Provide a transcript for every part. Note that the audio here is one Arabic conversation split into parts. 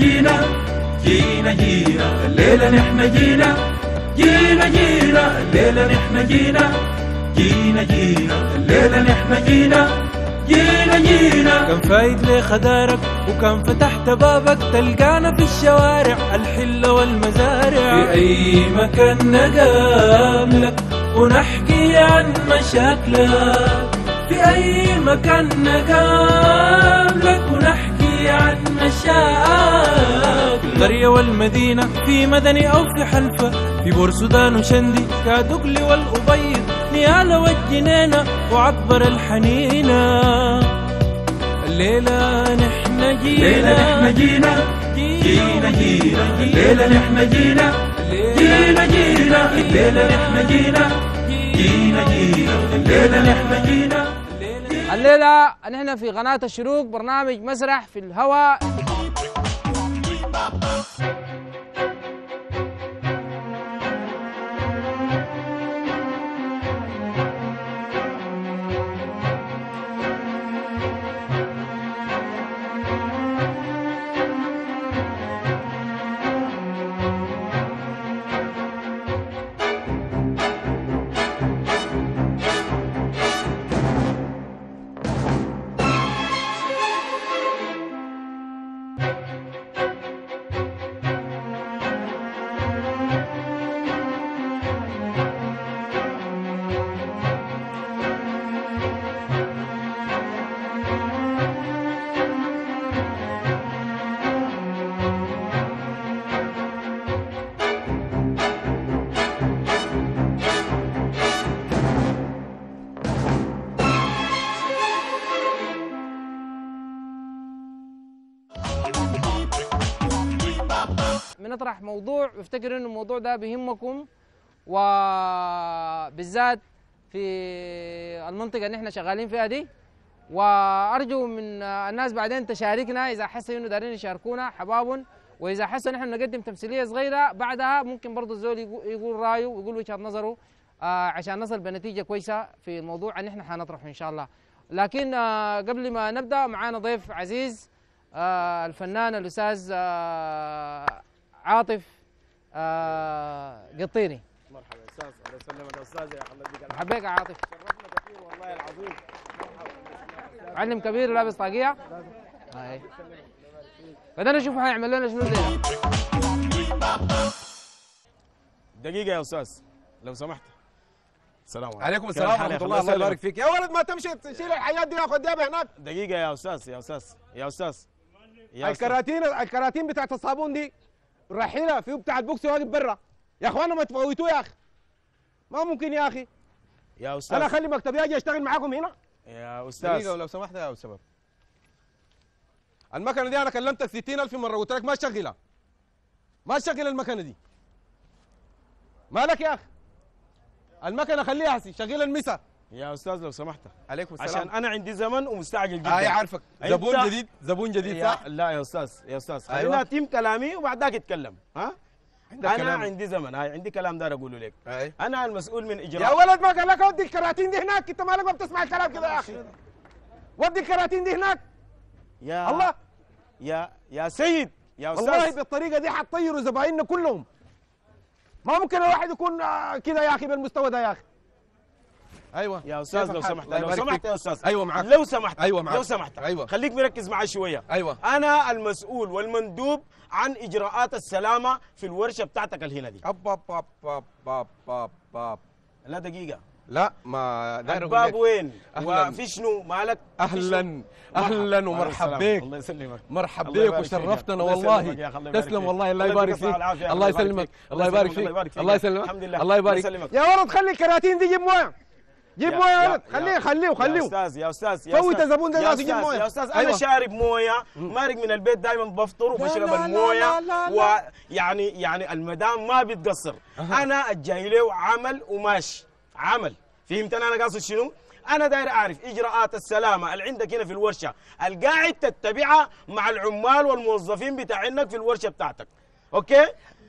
جينا جينا جينا الليلة نحن جينا. جينا جينا الليلة نحن جينا. جينا جينا الليلة نحن جينا. جينا جينا. كان فايد لي خدارك وكان فتحت بابك تلقانا في الشوارع الحلة والمزارع. في أي مكان نقابلك ونحكي عن مشاكلك. في أي مكان نقابلك ونحكي عن مشاكلك القرية والمدينة في مدني أو في حلفة في بورسودان وشندي كادقلي والأبيض نيالا والجنينة وعبر الحنينة. الليلة نحن جينا الليلة نحن جينا جينا جينا الليلة نحن جينا جينا جينا الليلة نحن جينا جينا جينا الليلة نحن جينا الليلة نحن في قناة الشروق برنامج مسرح في الهواء. موضوع بفتكر إنه الموضوع ده بيهمكم وبالذات في المنطقة اللي إحنا شغالين فيها دي. وأرجو من الناس بعدين تشاركنا إذا حسوا إنه دارين يشاركونا حباب وإذا حسوا نحن نقدم تمثيلية صغيرة بعدها ممكن برضه الزول يقو- يقول رأيه ويقول وجهة نظره آه عشان نصل بنتيجة كويسة في الموضوع اللي إحنا حنطرحه إن شاء الله. لكن آه قبل ما نبدأ معانا ضيف عزيز آه الفنان الأستاذ آه عاطف آه قطيني. مرحبا أستاذ الله يسلمك يا أستاذ يا الله يديك يا عاطف. شرفنا كثير والله العظيم. معلم كبير لابس طاقية. هاي. بعدين نشوف حيعمل لنا شنو الليلة دقيقة يا أستاذ لو سمحت. السلام عليكم. عليكم السلام يا ورحمة؟ الله الله يبارك. فيك يا ولد ما تمشي تشيل الحاجات دي ناخذ ديها هناك. دقيقة يا أستاذ يا أستاذ يا أستاذ. يا أستاذ. الكراتين الكراتين بتاعت الصابون دي. رحيلها في بتاع البوكس واقف برا. يا اخوانا ما تفوتوه يا أخي. ما ممكن يا أخي. يا أستاذ. أنا أخلي مكتبي أجي أشتغل معاكم هنا. يا دقيقة أستاذ لو سمحت يا شباب المكنة دي أنا كلمتك 60000 مرة قلت لك ما تشغلها. ما تشغل المكنة دي. مالك يا أخي؟ المكنة خليها هسي شغل المسا. يا أستاذ لو سمحت. عليكم عشان أنا عندي زمن ومستعجل جدا. اي عارفك أنت- زبون جديد زبون جديد يا صح؟ لا يا أستاذ يا أستاذ. أيوة. خلينا اتم كلامي وبعد ذاك اتكلم. ها؟ عندك أنا كلام. عندي زمن. هاي عندي كلام دار أقوله لك. أي. أنا المسؤول من يا اجراء ولد ما قال لك ودي الكراتين دي هناك. أنت مالك ما بتسمع الكلام كده يا أخي؟ ودي الكراتين دي هناك. يا الله. يا يا سيد يا أستاذ. والله بالطريقة دي حتطيروا زبايننا كلهم. ما ممكن الواحد يكون آه، كده يا أخي بالمستوى ده يا أخي. أيوه يا أستاذ لو؟ سمحت لو سمحت. يا أستاذ أيوه معك لو سمحت أيوة معك. لو سمحت أيوة. خليك مركز معي شوية أيوه أنا المسؤول والمندوب عن إجراءات السلامة في الورشة بتاعتك الهنا دي أب أب أب أب أب أب أب. لا دقيقة لا ما داير الباب. وين. وفي شنو مالك أهلا؟ أهلا. ومرحب بك. الله يسلمك مرحب بك. وشرفتنا الله والله تسلم. والله الله يبارك فيك. الله يسلمك. الله يبارك فيك. الله يسلمك الحمد لله. الله يبارك. يا ولد خلي الكراتين دي جيب موية جيب موية يا ولد. خليه خليه يا خليه. أستاذ يا أستاذ يا فوت. الزبون ده يا موية. يا أستاذ أنا أيوة. شارب موية مارق من البيت دائما بفطر وبشرب الموية ويعني يعني المدام ما بتقصر. أنا الجاي له عمل وماشي. عمل. فهمتني أنا قاصد شنو؟ أنا داير أعرف إجراءات السلامة اللي عندك هنا في الورشة القاعد تتبعها مع العمال والموظفين بتاعينك في الورشة بتاعتك. Okay؟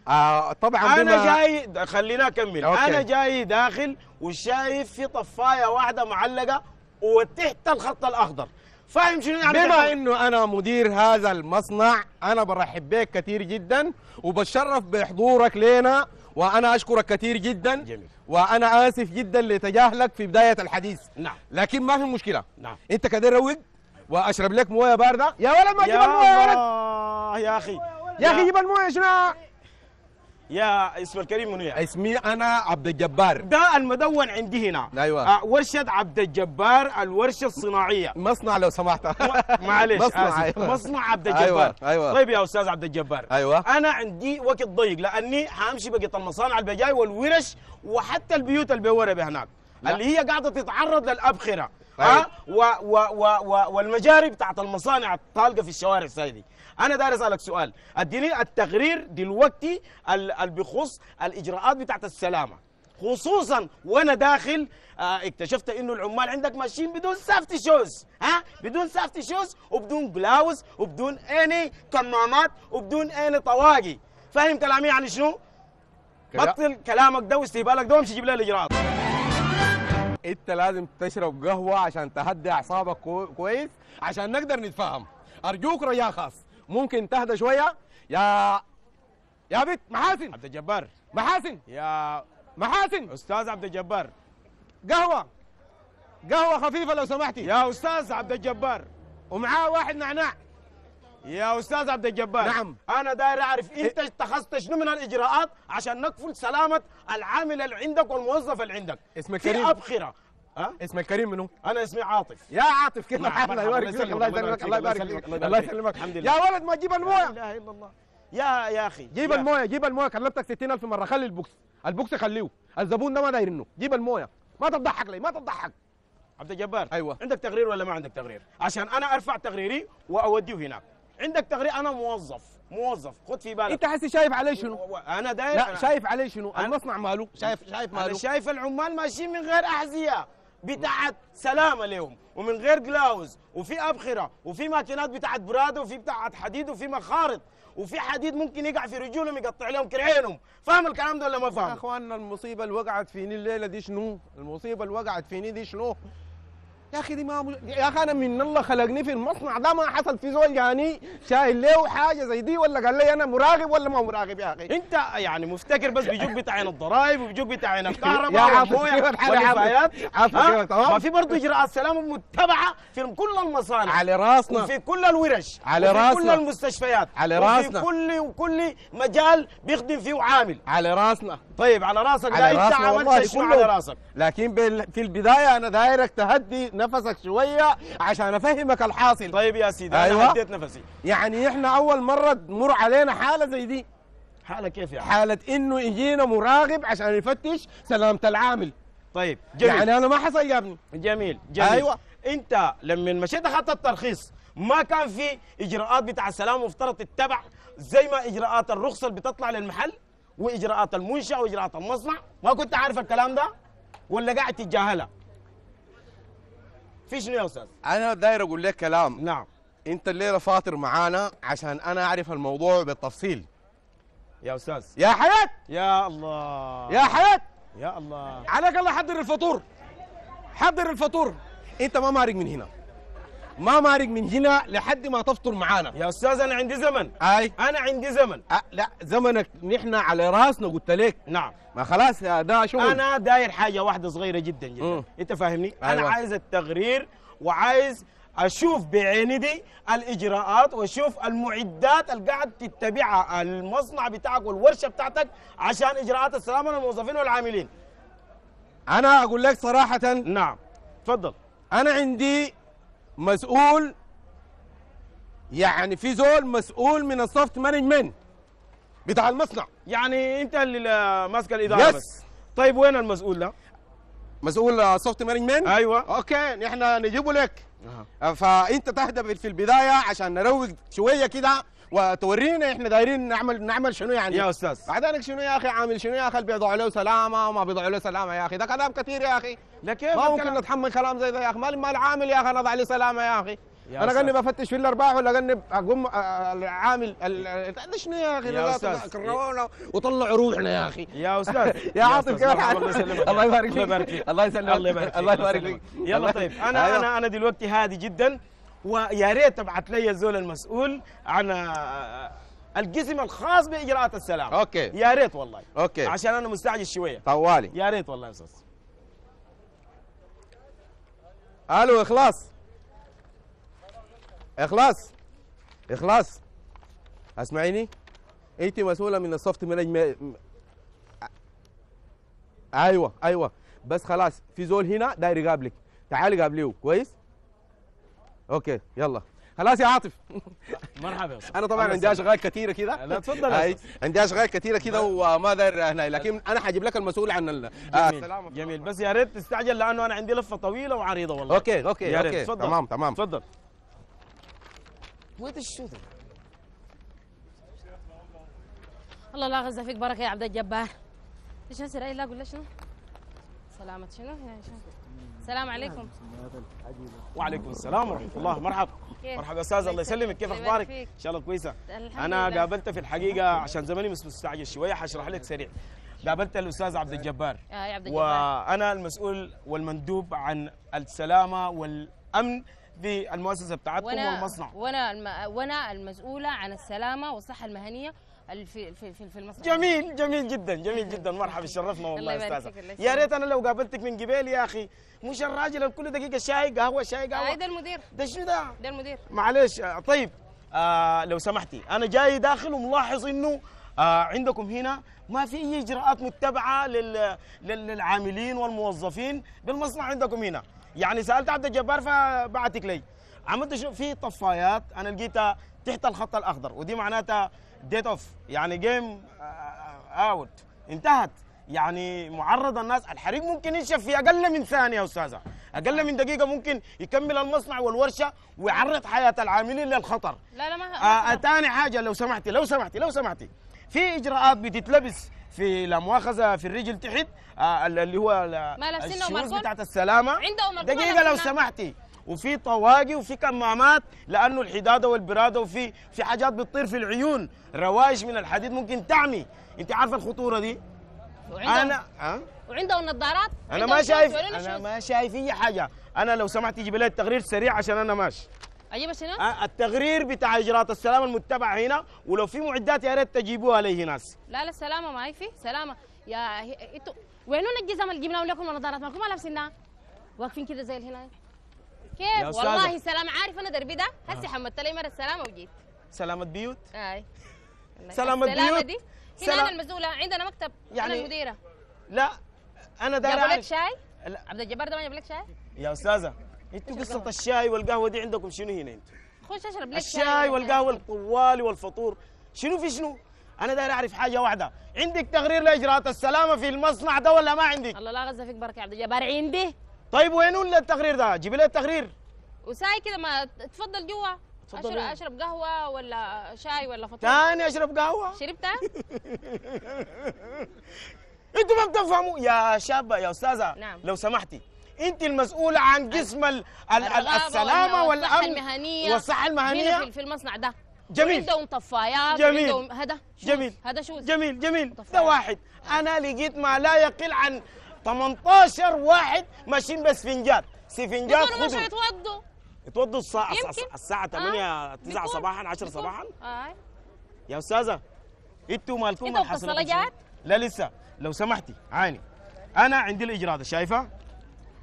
آه طبعا أنا جاي خلينا أكمل. Okay. أنا جاي داخل وشايف في طفاية واحدة معلقة وتحت الخط الأخضر. فاهم شنو يعني بما؟ إنه أنا مدير هذا المصنع أنا برحب بك كثير جدا وبتشرف بحضورك لنا وأنا أشكرك كثير جدا جميل. وأنا آسف جدا لتجاهلك في بداية الحديث. نعم. لكن ما في مشكلة. نعم. أنت كده روق وأشرب لك موية باردة. يا ولد ما تجيب المويه يا ولد. يا أخي. يا أخي جيب الموية شنو؟ يا اسم الكريم منو يا اسمي أنا عبد الجبار ده المدون عندي هنا أيوة. آه ورشة عبد الجبار الورشة الصناعية مصنع لو سمحت معلش مصنع، آسف. أيوة. مصنع عبد الجبار أيوة، أيوة. طيب يا أستاذ عبد الجبار أيوة. أنا عندي وقت ضيق لأني حامشي بقية المصانع البجاي والورش وحتى البيوت اللي بورا بهناك لا. اللي هي قاعدة تتعرض للأبخرة. ها؟ و و و و والمجاري بتاعت المصانع الطالقة في الشوارع سيدي أنا داير أسألك سؤال. أديني التقرير دلوقتي ال- اللي بخص الإجراءات بتاعت السلامة. خصوصا وأنا داخل آه اكتشفت إنه العمال عندك ماشيين بدون safety shoes ها؟ بدون safety shoes وبدون gloves وبدون any كمامات وبدون any طواقي. فاهم كلامي يعني شنو؟ بطل كلامك ده واستهبالك ده وامشي جيب لي الإجراءات. انت لازم تشرب قهوة عشان تهدي اعصابك كو- كويس عشان نقدر نتفاهم. ارجوك رجاء خاص. ممكن تهدى شوية. يا يا بنت محاسن. عبد الجبار. محاسن. يا محاسن. أستاذ عبد الجبار. قهوة. قهوة خفيفة لو سمحتي. يا أستاذ عبد الجبار. ومعاه واحد نعناع. يا أستاذ عبد الجبار نعم. أنا داير أعرف إنت اتخذت شنو من الإجراءات عشان نكفل سلامة العامل اللي عندك والموظف اللي عندك. اسمك في كريم. أبخرة. ها؟ اسمك كريم منو؟ أنا اسمي عاطف. يا عاطف كيف نعم، حالك الله مرحبا، يبارك فيك الله يسلمك الله يبارك فيك الله الله يبارك. يسلمك الحمد لله. يا ولد ما تجيب لا المويه إله إلا الله. يا يا أخي جيب الموية جيب الموية كلمتك 60000 مرة خلي ال box. ال box خليه. الزبون ده ما داير إنه. جيب الموية. ما تضحك لي ما تضحك. عبد الجبار أيوة. عندك تقرير ولا ما عندك تقرير؟ عشان أنا أرفع تقريري وأوديه هناك. عندك تقرير أنا موظف موظف خد في بالك. أنت حسي شايف عليه شنو؟ أنا داير لا أنا- شايف عليه شنو؟ المصنع ماله؟ شايف شايف أنا ماله؟ شايف العمال ماشيين من غير أحذية بتاعت سلامه لهم ومن غير جلاوز وفي أبخرة وفي ماكينات بتاعت برادة وفي بتاعت حديد وفي مخارط وفي حديد ممكن يقع في رجولهم يقطع لهم كرعينهم فاهم الكلام ده ولا ما يا فاهم اخواننا المصيبة اللي وقعت فيني الليلة دي شنو؟ المصيبة اللي وقعت فيني دي شنو؟ يا أخي دي ما مش... يا أخي أنا من الله خلقني في المصنع ده ما حصل في زول جاني شايل له حاجة زي دي ولا قال لي أنا مراقب ولا ما مراقب يا أخي أنت يعني مفتكر بس بيجوك بتاعين الضرائب وبيجوك بتاعين يا الكهرباء؟ والنفايات؟ ما في برضه إجراءات سلامه متبعة في كل المصانع على راسنا وفي كل الورش على وفي راسنا. كل المستشفيات على وفي راسنا. كل وكل مجال بيخدم فيه عامل على راسنا طيب على راسك على أنت راسنا والله عملت شنو. على راسك لكن في البداية أنا دايرك تهدي نفسك شوية عشان أفهمك الحاصل. طيب يا سيدي أيوة. أنا هديت نفسي. يعني إحنا أول مرة تمر علينا حالة زي دي. حالة كيف يعني؟ حالة إنه يجينا مراقب عشان يفتش سلامة العامل. طيب جميل. يعني أنا ما حصل يا ابني جميل جميل. أيوة. أنت لما مشيت اخذت الترخيص ما كان في إجراءات بتاع السلام مفترض تتبع زي ما إجراءات الرخصة اللي بتطلع للمحل وإجراءات المنشا وإجراءات المصنع؟ ما كنت عارف الكلام ده؟ ولا قاعد تتجاهلها في شنو يا أستاذ أنا داير أقول لك كلام. نعم. أنت الليلة فاطر معانا عشان أنا أعرف الموضوع بالتفصيل. يا أستاذ. يا حياة! يا الله. يا حياة! يا الله. عليك الله حضر الفطور. حضر الفطور. أنت ما مارق من هنا. ما مارق من هنا لحد ما تفطر معانا. يا أستاذ أنا عندي زمن. أي. أنا عندي زمن. أه لا زمنك نحن على رأسنا قلت لك. نعم. ما خلاص يا ده شغل. أنا داير حاجة واحدة صغيرة جدا جدا. مم. أنت فاهمني؟ أنا أيوة. عايز التغرير وعايز أشوف بعيني دي الإجراءات وأشوف المعدات اللي قاعد تتبعها المصنع بتاعك والورشة بتاعتك عشان إجراءات السلامه للموظفين والعاملين. أنا أقول لك صراحة. نعم. تفضل. أنا عندي مسؤول يعني في زول مسؤول من ال safety management بتاع المصنع. يعني انت اللي ماسك الإدارة yes. بس. طيب وين المسؤول ده؟ مسؤول safety management أيوه. Okay نحن نجيبه لك. فأنت تهدى في البداية عشان نروق شوية كده. وتورينا إحنا دايرين نعمل نعمل شنو يعني؟ يا أستاذ. بعدين شنو يا أخي؟ عامل شنو يا أخي؟ اللي بيضعوا له سلامة وما بيضعوا له سلامة يا أخي. ده كلام كثير يا أخي. كيف ما ممكن؟ نتحمل كلام زي ده يا أخي. مال مال عامل يا أخي أنا اضع لي سلامة يا أخي. يا أنا. قني بفتش في الأرباح ولا قني أقوم آه، العامل شنو يا أخي؟ يا ده أستاذ. كرهونا وطلعوا روحنا يا أخي. يا أستاذ. يا عاطف كيف حالك؟ الله يسلمك. الله يبارك الله فيك يبارك فيك. الله يسلمك. الله يبارك فيك. الله يلا الله- طيب. أنا أيوة. أنا أنا دلوقتي هادي جدا. ويا ريت تبعت لي الزول المسؤول عن آه، القسم الخاص بإجراءات السلام. okay. يا ريت والله. okay. عشان أنا مستعجل شوية. طوالي. يا ريت والله يا أستاذ. ألو إخلاص. إخلاص. إخلاص. أسمعيني؟ انت مسؤولة من ال safety management أيوه أيوه. بس خلاص في زول هنا داير يقابلك. تعالي قابليه كويس؟ okay يلا. خلاص يا عاطف. مرحبا. يا أستاذ أنا طبعا عندي. أشغال كثيرة كده. لا، تفضل. عندي أشغال كثيرة كده وما داير هنا لكن أنا حجيب لك المسؤول عن ال- آه،. جميل. جميل. بس يا ريت تستعجل لأنه أنا عندي لفة طويلة وعريضة والله. okay okay يا ريت. okay. تفضل. تمام تمام. تفضل. وين الشو؟ الله لا غزة فيك بركة يا عبد الجبار. إيش هسه لا قول لي شنو؟ سلامة. شنو؟ يا شنو؟ السلام عليكم. وعليكم السلام ورحمة الله. مرحبا؟ مرحبا أستاذ الله يسلمك. كيف أخبارك. إن شاء الله كويسة. أنا. قابلت في الحقيقة عشان زماني مستعجل شوية حشرح لك سريع. قابلت الأستاذ عبد الجبار. آه عبد الجبار. وأنا المسؤول والمندوب عن السلامة والأمن في المؤسسة بتاعتكم والمصنع. وأنا الم... وأنا المسؤولة عن السلامة والصحة المهنية ال- في في في, المصنع. جميل جميل جدا جميل جدا. مرحبا شرفنا والله الله يا أستاذة. يا. ريت أنا لو قابلتك من قبيل يا أخي. مش الراجل كل دقيقة شاي قهوة شاي آه قهوه ده المدير. ده شنو ده؟ ده المدير. معلش آه، طيب آه لو سمحتي. أنا جاي داخل وملاحظ إنه آه عندكم هنا ما في أي إجراءات متبعة لل لل- للعاملين والموظفين بالمصنع عندكم هنا. يعني سألت عبد الجبار فبعتك لي. عملت شو في طفايات أنا لقيتها تحت الخط الأخضر ودي معناتها date off يعني game out انتهت. يعني معرض الناس للحريق ممكن ينشف في أقل من ثانية يا أستاذة. أقل من دقيقة ممكن يكمل المصنع والورشة ويعرض حياة العاملين للخطر. لا لا ما آه تاني حاجة لو سمحتي لو سمحتي لو سمحتي. في إجراءات بتتلبس في لا مؤاخذة في الرجل تحت آه اللي هو ما وماركون؟ بتاعت السلامة. دقيقة لو. سمحتي. وفي طواقي وفي كمامات لأنه الحدادة والبرادة وفي في حاجات بتطير في العيون. روايش من الحديد ممكن تعمي. انت عارفة الخطورة دي؟ أنا أه؟ وعندهم نظارات؟ أنا ما شايف أنا. ما شايف أي حاجة. أنا لو سمحت تجيب لي التقرير سريع عشان أنا ماشي. أجيب شنو؟ التقرير بتاع إجراءات السلامة المتبعه هنا ولو في معدات يا ريت تجيبوها لي ناس لا لا سلامة ما هي في سلامة. يا أنتوا وينون الجزم اللي جبناهم لكم والنظارات مالكم ما لابسينها؟ واقفين كده زي هنا كيف. والله سلامة عارف أنا دربي ده؟ هسي حمدت لي مرة السلامة وجيت سلامة بيوت. آي. السلامة بيوت. دي؟ هنا سلام- أنا المسؤولة عندنا مكتب يعني أنا المديرة. لا أنا داير جابوا لك شاي؟ لا. عبد الجبار ده ما جاب لك شاي؟ يا أستاذة أنتوا قصة؟ الشاي والقهوة دي عندكم شنو هنا أنتوا؟ خش اشرب لك الشاي والقهوة الطوالي والفطور. شنو في شنو؟ أنا داير أعرف حاجة واحدة. عندك تقرير لإجراءات السلامة في المصنع ده ولا ما عندك؟ الله لا غزة فيك بركة يا عبد الجبار. عندي. طيب وين التقرير ده جيبي لي التقرير وساي كده ما تفضل جوا اشرب؟ أشرب قهوة ولا شاي ولا فطور تاني أشرب قهوة شربتها؟ أنتوا ما بتفهموا يا شابة يا أستاذة نعم. لو سمحتي انت المسؤولة عن قسم ال ال ال الرغبة السلامة والامن المهنية والصحة المهنية في- في المصنع ده جميل. عندهم طفايات جميل. وعندهم هذا. جميل. هذا شوز جميل جميل ده. واحد أنا لقيت ما لا يقل عن 18 واحد ماشيين بسفنجات سفنجات يكونوا مش خضر يتوضوا. يتوضوا الساعة يمكن. الساعة 8 آه. 9 بيكون- صباحا 10 بيكون. صباحا. آه. يا أستاذة إنتوا مالكم إنتوا؟ لا لسه. لو سمحتي عيني أنا عندي الاجراء ده شايفة؟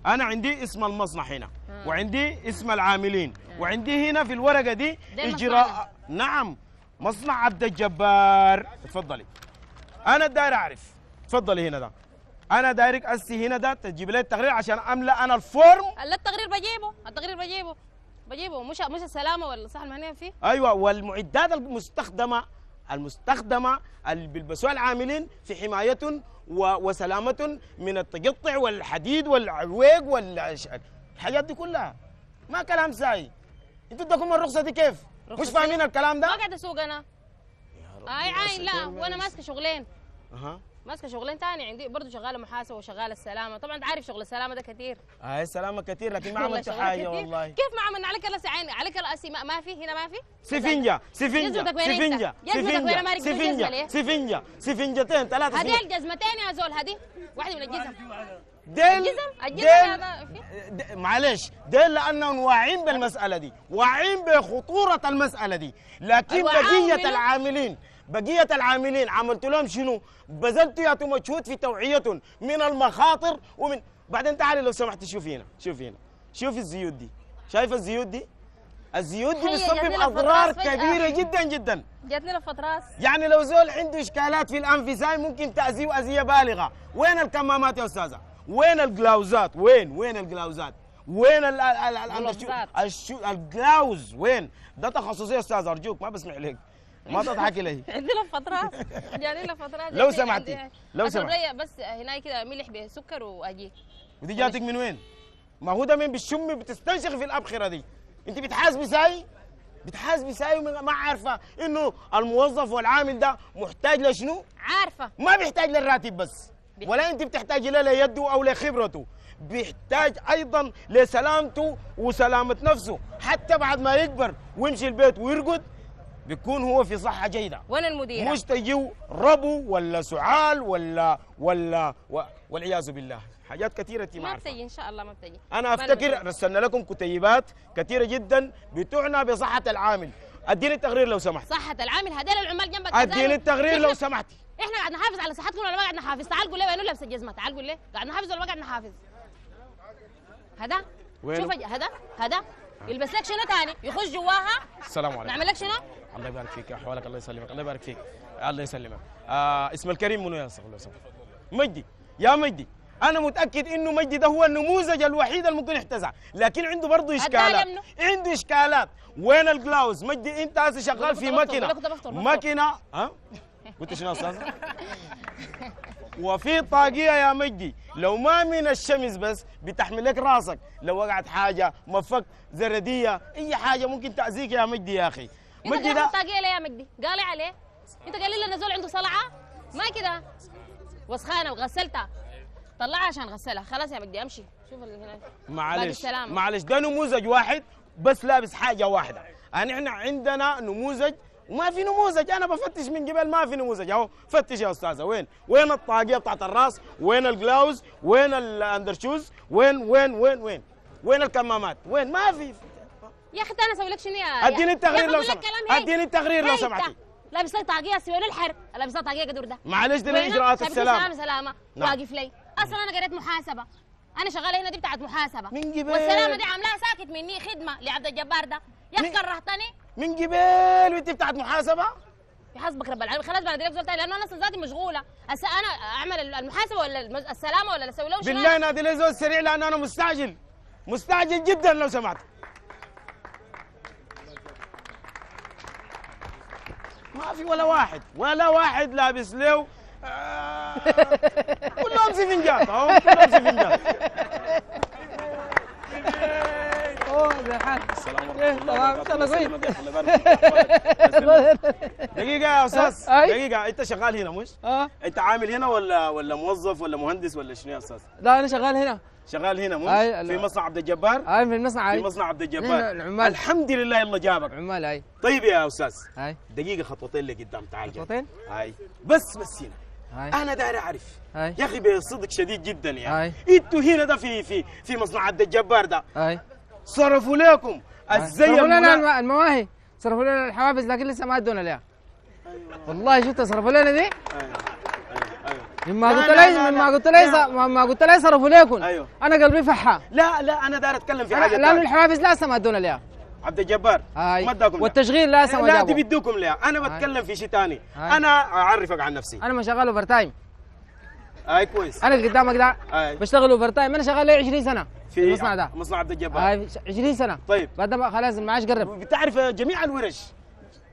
أنا عندي اسم المصنع هنا وعندي اسم العاملين وعندي هنا في الورقة دي اجراء نعم مصنع عبد الجبار. اتفضلي أنا داير أعرف. اتفضلي هنا ده. أنا دايرك أسي هنا ده تجيب لي التقرير عشان أملأ أنا الفورم. لا التقرير بجيبه التقرير بجيبه بجيبه. مش مش السلامة ولا الصحة المهنية فيه؟ أيوه والمعدات المستخدمة المستخدمة اللي بيلبسوها العاملين في حماية و- وسلامة من التقطع والحديد والعويق والحاجات دي كلها. ما كلام ساي. أنتوا ادكم الرخصة دي كيف؟ رخصة مش فاهمين الكلام ما ده؟ قاعد أسوق أنا. اي عين لا وأنا ماسكه شغلين. أها. ماسكة شغلين تاني عندي برضه شغالة محاسبة وشغالة السلامة. طبعا أنت عارف شغل السلامة ده كتير هاي السلامة كثير لكن ما شغل حاجة. والله. كيف ما عملنا؟ عليك الاسي عيني عليك الاسي ما, ما في هنا ما في؟ سفنجة بدون جزمة ليه؟ سفنجة سفنجة سفنجتين ثلاثة هذه الجزمتين يا زول. هذه واحدة من الجزم. ديل الجزم؟ الجزم هذا معلش ديل لأنهم واعين بالمسألة دي واعين بخطورة المسألة دي لكن بقية. العاملين بقية العاملين عملت لهم شنو؟ بذلت يا مجهود في توعيتهم من المخاطر ومن بعدين تعالي لو سمحت شوفي هنا شوفي هنا شوفي الزيوت دي. شايفه الزيوت دي؟ الزيوت دي بتسبب أضرار. كبيرة جدا جدا. جاتني لفة راس. يعني لو زول عنده إشكالات في النفس ممكن تأذيه اذيه بالغة. وين الكمامات يا أستاذة؟ وين الجلاوزات؟ وين؟ وين الجلاوزات؟ وين ال ال ال ال gloves؟ وين؟ ده تخصصي يا أستاذ أرجوك ما بسمع لك. ما تضحكي لي عندي لفة راس. جاني لفة راس. لو سمحتي، لو سمحتي. بس هناك كده ملح بسكر وأجي. ودي جاتك من وين؟ ما هو ده من بالشم بتستنشق في الأبخرة دي. انت بتحاسبي ساي بتحاسبي ساي وما- ما عارفة إنه الموظف والعامل ده محتاج لشنو؟ عارفة. ما بيحتاج للراتب بس. ولا انت بتحتاج له ليده أو لخبرته. بيحتاج أيضا لسلامته وسلامة نفسه. حتى بعد ما يكبر ويمشي البيت ويرقد بيكون هو في صحة جيدة. وأنا المديرة مش تجيو ربو ولا سعال ولا ولا و- والعياذ بالله. حاجات كثيرة انت ما بتجي إن شاء الله ما بتجي. أنا أفتكر. رسلنا لكم كتيبات كثيرة جدا بتعنى بصحة العامل. أديني التقرير لو سمحت. صحة العامل هذول العمال جنبك. أديني. التقرير لو إحنا- سمحتي إحنا قاعد نحافظ على صحتكم ولا ما قاعد نحافظ؟ تعال قول لي وينه لابس الجزمه تعال قول لي. قاعد نحافظ ولا ما قاعد نحافظ؟ هذا؟ شوف هذا هذا؟ يلبس لك شنو ثاني يخش جواها؟ السلام عليكم. نعمل لك شنو؟ الله يبارك فيك احوالك الله يسلمك الله يبارك فيك. الله يسلمك. آه اسم الكريم منو يا يسلمك. مجدي. يا مجدي أنا متأكد إنه مجدي ده هو النموذج الوحيد اللي ممكن يحتزع لكن عنده برضه إشكالات. عنده إشكالات. وين الجلاوز مجدي أنت هسه شغال في ماكينة. ماكينة؟ ها؟ قلت شنو يا أستاذ؟ وفي طاقية يا مجدي. لو ما من الشمس بس بتحمل لك راسك. لو وقعت حاجة مفك زردية أي حاجة ممكن تأذيك يا مجدي يا أخي. إنت مجدي ده طاقية ليه يا مجدي؟ قالي عليه. أنت قال لي نزول عنده صلعة؟ ما كده. وسخانة وغسلتها. طلعها عشان غسلها. خلاص يا مجدي أمشي. شوف اللي هناك. معلش. معلش ده نموذج واحد بس لابس حاجة واحدة. يعني إحنا عندنا نموذج وما في نموذج. أنا بفتش من قبل ما في نموذج أهو. فتش يا أستاذة. وين؟ وين الطاقية بتاعت الراس؟ وين الجلاوز؟ وين الأندرشوز؟ وين وين وين وين؟ وين الكمامات؟ وين؟ ما في. يا أخي أنا أسوي لك شنو يا أديني التقرير لو سمحت. أديني التقرير لو سمحتي. لابس لك طاقية سوي له الحر. لابس لك طاقية قدر ده. معلش دي؟ الاجراءات شايف السلام. سلامة. سلامة نعم. واقف لي. أصلا أنا قريت محاسبة. أنا شغالة هنا دي بتاعت محاسبة. من قبل. والسلامة دي عاملاها ساكت مني خدمة لعبد الجبار ده. يا أخي كرهتني. من قبل وانت بتاعت محاسبة؟ يحاسبك رب العالمين. خلاص بعد ذلك زول تاني أنا أصلا ذاتي مشغولة. هسه أنا أعمل المحاسبة ولا السلامة ولا أسوي له شنو؟ بالله نادي لي زول سريع لأن أنا مستعجل. مستعجل جدا لو سمحت. ما في ولا واحد ولا واحد لابس له آه، كلهم سفنجات أهو كلهم سفنجات. اوه زي الحال تمام ان شاء الله كويس دقيقة يا أستاذ أي. دقيقة أنت شغال هنا مش؟ آه أنت عامل هنا ولا ولا موظف ولا مهندس ولا شنو يا أستاذ؟ لا أنا شغال هنا شغال هنا مش؟ أي،. في مصنع عبد الجبار؟ هاي في المصنع في مصنع عبد الجبار العمال. الحمد لله يلا جابك عمال هاي طيب يا أستاذ هاي دقيقة خطوتين لقدام تعال. خطوتين؟ هاي بس بس هنا هاي أنا داير أعرف هاي يا أخي بصدق شديد جدا. يعني إنتوا هنا ده في في في مصنع عبد الجبار ده هاي صرفوا لكم الزي صرفوا لنا المواهي صرفوا لنا الحوافز لكن لسه ما ادونا لها والله شفت صرفوا لنا دي أيوة،. مما قلت لي مما. قلت لي. مما قلت لي صرفوا لكم أيوة. أنا قلبي فحى لا لا أنا داير أتكلم في حاجة لأنه. الحوافز لسه ما ادونا لها عبد الجبار هاي ما اداكم لا. والتشغيل لسه ما لا دي بدوكم لها أنا بتكلم في شيء ثاني. أنا أعرفك عن نفسي أنا ما شغال overtime هاي كويس. أنا اللي قدامك ده. بشتغل overtime أنا شغال لي 20 سنة؟ في المصنع ده. مصنع عبد الجبار. هاي 20 سنة. طيب. بعد ما خلاص المعاش قرب. بتعرف جميع الورش؟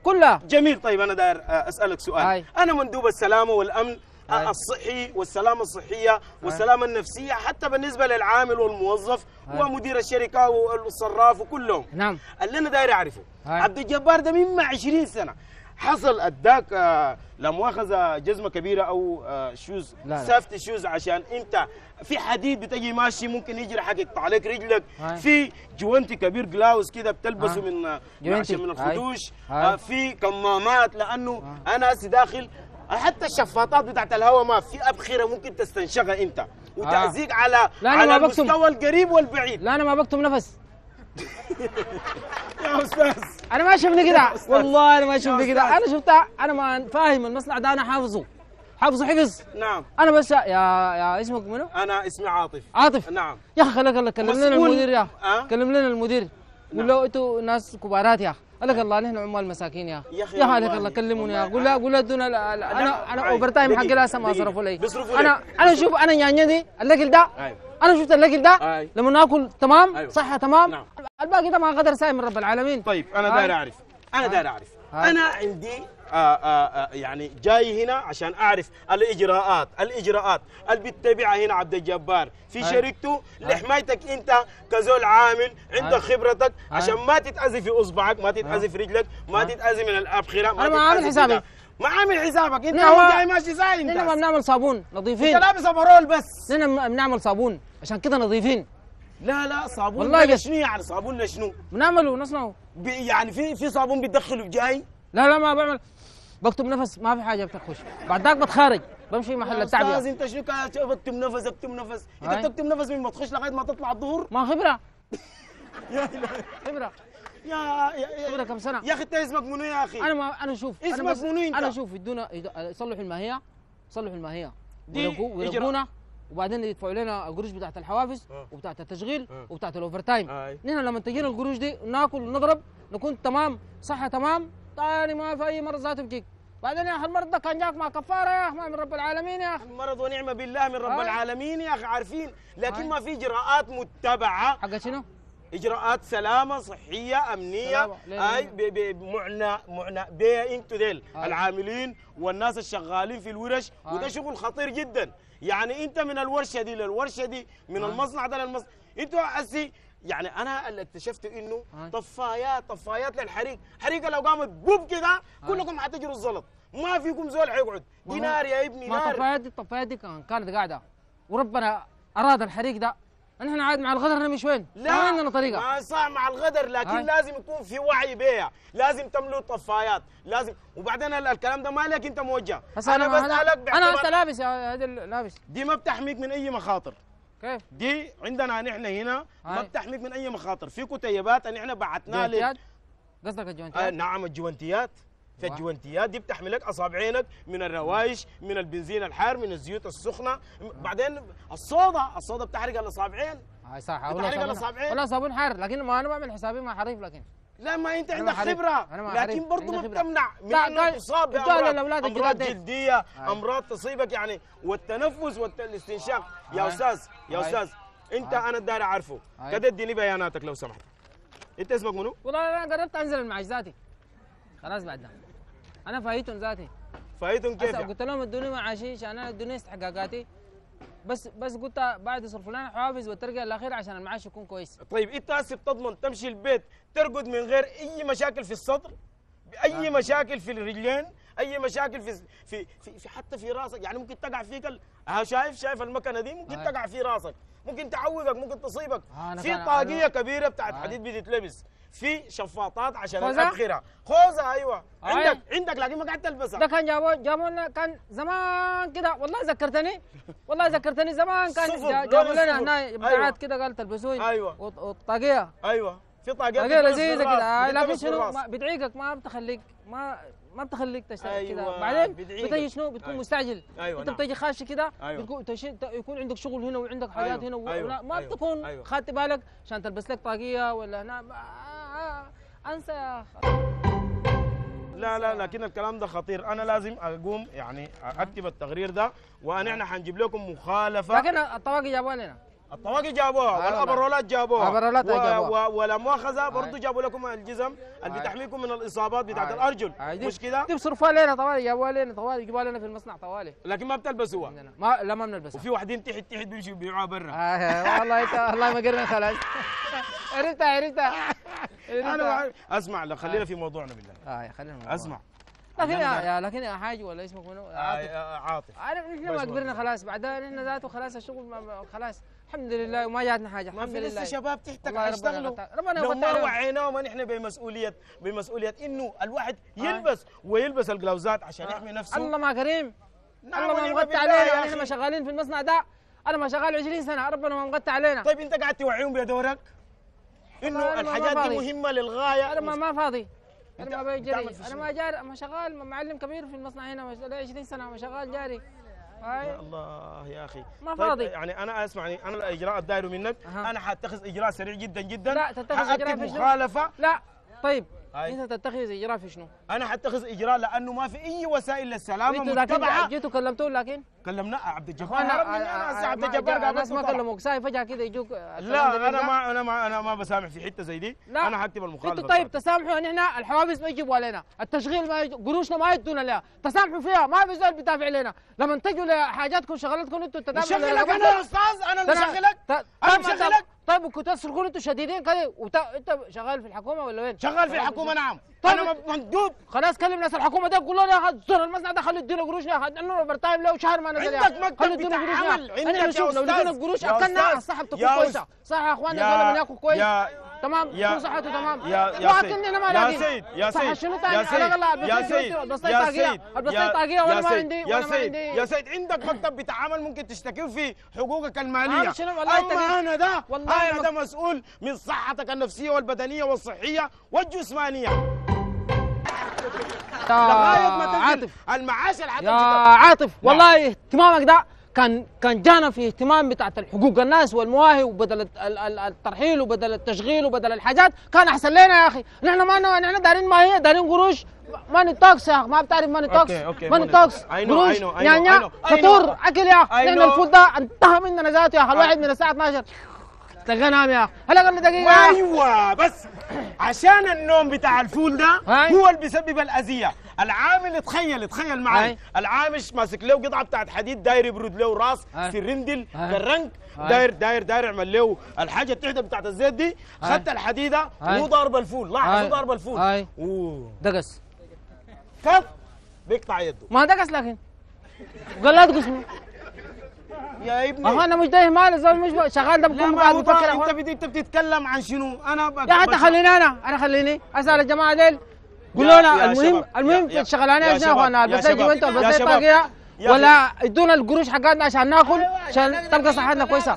كلها. جميل. طيب أنا داير أسألك سؤال. هاي. أنا مندوب السلامه والأمن هاي. الصحي والسلامة الصحية والسلامة النفسية حتى بالنسبة للعامل والموظف هاي. ومدير الشركة والصراف وكلهم. نعم. اللي أنا داير أعرفه. عبد الجبار ده مما 20 سنة. حصل أداك آه، لا مؤاخذة جزمة كبيرة أو shoes لا، لا. safety shoes عشان أنت في حديد بتجي ماشي ممكن يجري حق يقطع عليك رجلك هاي. في جوانتي كبير جلاوز كده بتلبسه هاي. من آه، جوانتي. عشان من هاي. الخدوش هاي. آه، في كمامات لأنه أنا هسه داخل حتى الشفاطات بتاعت الهواء ما في أبخرة ممكن تستنشقها أنت وتعزيق على على. المستوى القريب والبعيد لا أنا ما بكتم نفس يا أستاذ أنا ما شفني كده. والله أنا ما شفني. كده أنا شفتها أنا ما فاهم المصنع ده أنا حافظه حافظه حفظ نعم أنا بس يا يا اسمك منو؟ أنا اسمي عاطف عاطف نعم يا أخي خليك الله كلم لنا. المدير يا أخي. أه؟ كلم لنا المدير قول له أنتوا ناس كبارات يا أخي قال لك الله نحن عمال مساكين يا أخي يا يا خليك والله. الله كلموني يا. قول له قول له ادونا أنا أنا. overtime حقي لسه ما. صرفوا لي أنا أنا شوف أنا نيانيا دي الاكل ده أيوة. أنا شفت الاكل ده أيوة. لما ناكل تمام أيوة. صحة تمام نعم. الباقي ده ما قدر ساي من رب العالمين. طيب أنا. داير أعرف. أنا داير أعرف. أنا عندي آآ آآ يعني جاي هنا عشان أعرف الإجراءات الإجراءات. اللي بتتبعها هنا عبد الجبار. في. شركته لحمايتك أنت كزول عامل عندك. خبرتك. عشان ما تتأذي في أصبعك ما تتأذي في رجلك ما تتأذي من الأبخرة ما أنا ما عامل حسابي. ما عامل حسابك. أنت نعم. هو جاي ماشي زي نحن ما انت بنعمل صابون نظيفين. أنت لابس افرول بس. نحن بنعمل صابون. عشان كده نظيفين. لا لا صابون والله. شنو يعني؟ صابون لشنو بنعمله ونصنعه بي- يعني في في صابون بتدخله جاي؟ لا لا ما بعمل. بكتم نفس ما في حاجة بتخش. بعد ذاك بتخارج بمشي محل التعبئه أستاذ أنت شنو بكتم نفس اكتم نفس. انت بتكتم نفس من ما تخش لغاية ما تطلع الظهر ما خبرة. يا إلهي. خبرة. يا يا خبرة كم سنة؟ يا أخي أنت اسمك منو يا أخي؟ أنا ما أنا شوف اسمك منو أنت؟ أنا شوف يدونا يد- يصلحوا الماهية. يصلحوا الماهية. ويرقونا وبعدين يدفعوا لنا القروش بتاعت الحوافز آه. وبتاعت التشغيل آه. وبتاعت ال overtime هاي. نحن لما تجينا القروش دي ناكل ونضرب نكون تمام صحة تمام تاني ما في أي مرض ذاته بتجيك بعدين يا أخي المرض ده كان جاك مع كفارة يا أخي من رب العالمين يا أخي مرض ونعمة بالله من رب هاي. العالمين يا أخي عارفين لكن هاي. ما في اجراءات متبعة حق شنو؟ إجراءات سلامة صحية أمنية؟ أي ب- ب- معنى معنى بيها أنتوا ديل. العاملين والناس الشغالين في الورش هاي. وده شغل خطير جدا. يعني إنت من الورشة دي للورشة دي من هاي. المصنع ده للمصنع. أنتوا هسي يعني أنا اللي اكتشفت إنه. طفايات طفايات للحريق. حريقه لو قامت بوب كده كلكم حتجروا الزلط. ما فيكم زول حيقعد. ما دي نار يا ابني ما نار الطفايات دي الطفايات دي كان- كانت قاعدة. وربنا أراد الحريق ده. نحن عاد مع الغدر نمشي وين؟ ما لا عندنا طريقة ما صح مع الغدر لكن هاي. لازم يكون في وعي بيها لازم تملوا طفايات لازم وبعدين ال- الكلام ده ما لك انت موجه بس أنا ما- بسالك أنا هسه لابس هذا لابس دي ما بتحميك من أي مخاطر كيف؟ دي عندنا نحن هنا ما هاي. بتحميك من أي مخاطر في كتيبات نحن بعتناها لك قصدك آه الجوانتيات؟ نعم الجوانتيات في واو. الجوانتيات دي بتحمي لك اصابعينك من الروايش من البنزين الحار من الزيوت السخنة بعدين الصودا الصودا بتحرق الاصابعين هاي صح بتحرق الأصابعين. والله صابون حار لكن ما أنا بعمل حسابي مع حريف لكن لا ما أنت عندك. خبرة لكن. برضه ما. بتمنع من إنك تصاب بامراض أمراض. جلدية. أمراض تصيبك يعني والتنفس والاستنشاق يا. أستاذ يا. أستاذ أنت. أنا داير أعرفه. كده إديني بياناتك لو سمحت أنت اسمك منو؟ والله أنا قربت أنزل ذاتي خلاص بعد ده أنا فايتهم ذاتي. فايتهم كيف يعني؟ قلت لهم ادوني معاشي عشان أنا ادوني استحقاقاتي. بس بس قلت بعد يصرفوا لنا حوافز والترقيه الاخيره عشان المعاش يكون كويس. طيب إنت هسه بتضمن تمشي البيت ترقد من غير أي مشاكل في الصدر؟ اي مشاكل في الرجلين؟ أي مشاكل في في في, في حتى في راسك؟ يعني ممكن تقع فيك ال... ها شايف شايف المكنة دي؟ ممكن هاي. تقع في راسك. ممكن تعوقك ممكن تصيبك. آه، في طاقية كبيرة بتاعت هاي. حديد بتتلبس في شفاطات عشان؟ الابخره خوذه أيوه. هاي. عندك عندك لكن ما قاعد تلبسها. ده كان جابوا جابوا لنا كان زمان كده. والله ذكرتني. والله ذكرتني زمان كان جابوا لنا. هنا أيوة. بتاعات كده قال تلبسوه أيوة. وط- والطاقيه أيوه. في طاقية طاقية لذيذة كده. آه، في شنو؟ بتعيقك ما بتخليك ما ما بتخليك تشتغل أيوة، كده بعدين. بتجي شنو بتكون أيوة. مستعجل أيوة، أنت نعم. بتجي خاش كده أيوة. بتكون يكون عندك شغل هنا وعندك حاجات أيوة، هنا أيوة، ما أيوة، بتكون أيوة. خدت بالك عشان تلبس لك طاقية ولا هنا ما- آه، آه، أنسى يا. لا لا لكن الكلام ده خطير أنا لازم أقوم يعني أكتب التقرير ده ونحن حنجيب لكم مخالفة لكن الطواقي جابوها لنا الطواقي جابوها. والأبرولات جابوها. أبرولات و- جابوها. ولا مؤاخذه برضه. جابوا لكم الجزم اللي. بتحميكم من الإصابات بتاعت. الأرجل. مش كده؟ دي بصرفوها لنا طوالي جابوها لنا طوالي يجيبوها لنا في المصنع طوالي. لكن ما بتلبسوها. ما لا ما بنلبسها. وفي واحدين تحت تحت بيمشوا بيبيعوها برا. والله انت والله ما قرنا خلاص. عرفتها عرفتها. أنا أسمع خلينا في موضوعنا بالله. آه خلينا أسمع. لكن يا, لكن يا حاج ولا اسمك منو؟ آه، عاطف. آه، عاطف. عارف إحنا ما كبرنا خلاص. بعدين إحنا ذاته خلاص الشغل خلاص. الحمد لله وما جاتنا حاجة الحمد في لسه لله. شباب تحتك والله ربنا لو ما. وعيناهم نحن بمسؤوليه بمسؤولية إنه الواحد آه. يلبس ويلبس الجلوزات عشان يحمي نفسه. الله ما كريم. نعم الله ما بالله علينا. يعني. إحنا شغالين في المصنع ده. أنا ما شغال 20 سنة. ربنا ما مقطع علينا. طيب أنت قاعد توعيهم بدورك؟ إنه الحاجات دي. مهمة للغاية. أنا ما, فاضي. أنا ما بجري. أنا؟ ما جاري ما شغال. معلم كبير في المصنع هنا. مش- لي 20 سنة. ما شغال جاري. يا الله يا أخي. ما طيب فاضي. يعني أنا أسمعني. أنا الإجراء الداير منك. أها. أنا حاتخذ إجراء سريع جدا جدا. لا، تتخذ شنو؟ مخالفة. لا طيب. هاي. أنت تتخذ إجراء في شنو؟ أنا حاتخذ إجراء لأنه ما في أي وسائل للسلامة متبعة. جيتوا كلمتوه لكن؟ كلمنا عبد الجبار. أنا أنا عبد الجبار الناس ما. كلموك. ساي فجأة كده يجوك لا أنا ما أنا ما أنا ما بسامح في حتة زي دي. لا. أنا حاكتب المخالفة أنتوا طيب تسامحوا ان إحنا الحوافز ما يجيبوا علينا، التشغيل ما. قروشنا ما يدونا لها، تسامحوا فيها ما في زول بيدافع علينا، لما تجوا لحاجاتكم شغلاتكم أنتوا تدافعوا مشغلك أنا يا أستاذ أنا اللي مشغلك ط- أنا طيب وكنتوا تسرقون أنتوا شديدين كده وت... انت شغال في الحكومة ولا وين؟ شغال في الحكومة نعم طيب. أنا مندوب خلاص كلم ناس الحكومة ده قول لهم يا أخي زول المصنع ده خلوا يدينا قروش يا أخي لأنه overtime له شهر ما نزل عندك. مكتب بتاع عمل،. عندك أنا يا نشوف لو. لقينا قروش أكلنا. الصحه تكون كويسة صح يا إخواننا يا- الزول بناكل كويس يا تمام؟ يا- صحته تمام؟ يا يا سيد. ما يا لاقي سيد يا سيد شنو يا سيد يا سيد يا سيد يا- طاقية وأنا يا ما عندي؟ يا سيد يا سيد عندك مكتب بتاع عمل ممكن تشتكي فيه حقوقك المالية. أما أنا ده والله أنا ده مسؤول من صحتك النفسية والبدنية والصحية والجسمانية. لغاية ما تنزل عاطف. المعاش اللي يا عاطف والله اهتمامك ده كان كان جانا في اهتمام بتاعت حقوق الناس والمواهب وبدل الت- ال- ال- الترحيل وبدل التشغيل وبدل الحاجات. كان أحسن لنا يا أخي. نحن ما نحن دارين ما هي دارين قروش. money talks يا أخي. ما بتعرف money talks money talks قروش. نعناع فطور. أكل يا أخي. نحن. الفول ده انتهى مننا ذاته يا أخي. الواحد من الساعة 12 تلقى نام يا أخي. هلا لي دقيقة. أيوه بس عشان النوم بتاع الفول ده. هو اللي بيسبب الأذية. العامل تخيل تخيل معي هاي. العامش ماسك له قطعة بتاعت حديد داير يبرد له راس. كالرنك هاي. داير داير داير يعمل له الحاجة التحدى بتاعت الزيت دي. خدت الحديدة. وهو ضارب الفول لاحظ هاي. هو ضارب الفول دقس. كف. بيقطع يده. ما دقس لكن. قال لا تقسموا يا ابني. اخو أنا مش دايه مال الزول مش شغال ده بكون قاعد بفكر أنت. بدي أنت بتتكلم عن شنو؟ أنا يا حتى خليني أنا. أنا خليني أسأل الجماعة ديل. قولوا لنا المهم المهم يا يا شباب، اخوانا يا البسيجي شباب. طاقيه يا ولا ادونا القروش حقاتنا عشان ناكل عشان تبقى صحتنا كويسة.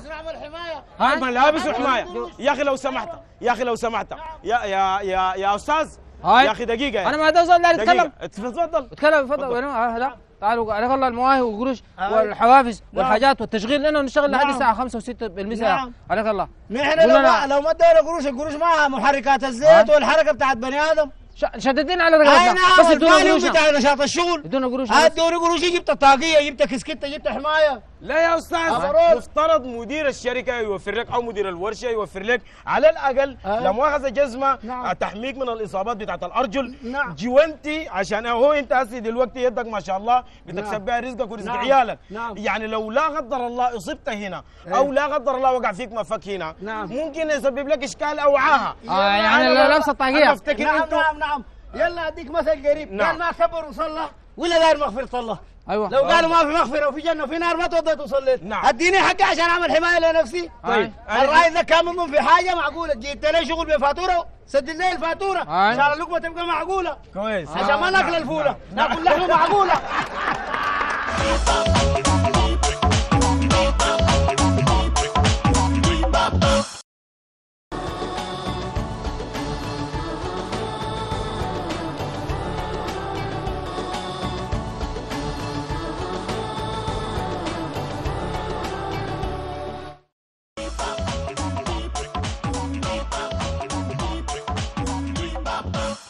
ها؟ ملابس وحمايه يا أخي لو سمحت يا أخي لو سمحت. يا يا يا يا أستاذ هاي. يا أخي دقيقة. أنا ما زول يتكلم اتفضل اتكلم تفضل. هو؟ ها هذا. تعالوا عليك الله المواهب والقروش والحوافز والحاجات والتشغيل لأنه نشتغل لحد نعم. الساعة 5 و6 بالمساء. نعم. عليك الله. نحن لو. ما لو ما ادينا قروش القروش معها محركات الزيت والحركة بتاعت بني آدم. شددين على أي رقبتنا نعم بس ادونا قروش بتاع نشاط الشغل ادونا قروش هات بس. دوري قروشي جبت طاقيه جبت كسكتة جبت حماية. لا يا أستاذ. مفترض مدير الشركة يوفر لك أو مدير الورشة يوفر لك على الأقل أي. لا مؤاخذه جزمة نعم. تحميك من الإصابات بتاعت الأرجل نعم. جوانتي عشان هو أنت هسي دلوقتي يدك ما شاء الله بتكسب بها رزقك ورزق نعم. عيالك نعم. يعني لو لا قدر الله أصبت هنا أو لا قدر الله وقع فيك مفك هنا نعم. ممكن يسبب لك إشكال أو عاهة آه يعني لابسه طاقيه نعم نعم نعم يلا أديك مثل قريب نعم. ما كبر وصلى ولا داير مغفرة الله أيوه. لو قالوا ما في مغفرة وفي جنة وفي نار ما توضيت وصليت. نعم. اديني حقي عشان أعمل حماية لنفسي. طيب. الرأي ده كان مضمون في حاجة معقولة. جيت لي شغل بفاتورة سدد لي الفاتورة. أي. عشان اللقمة تبقى معقولة. كويس. عشان ما ناكل الفولة. ناكل لحمة معقولة.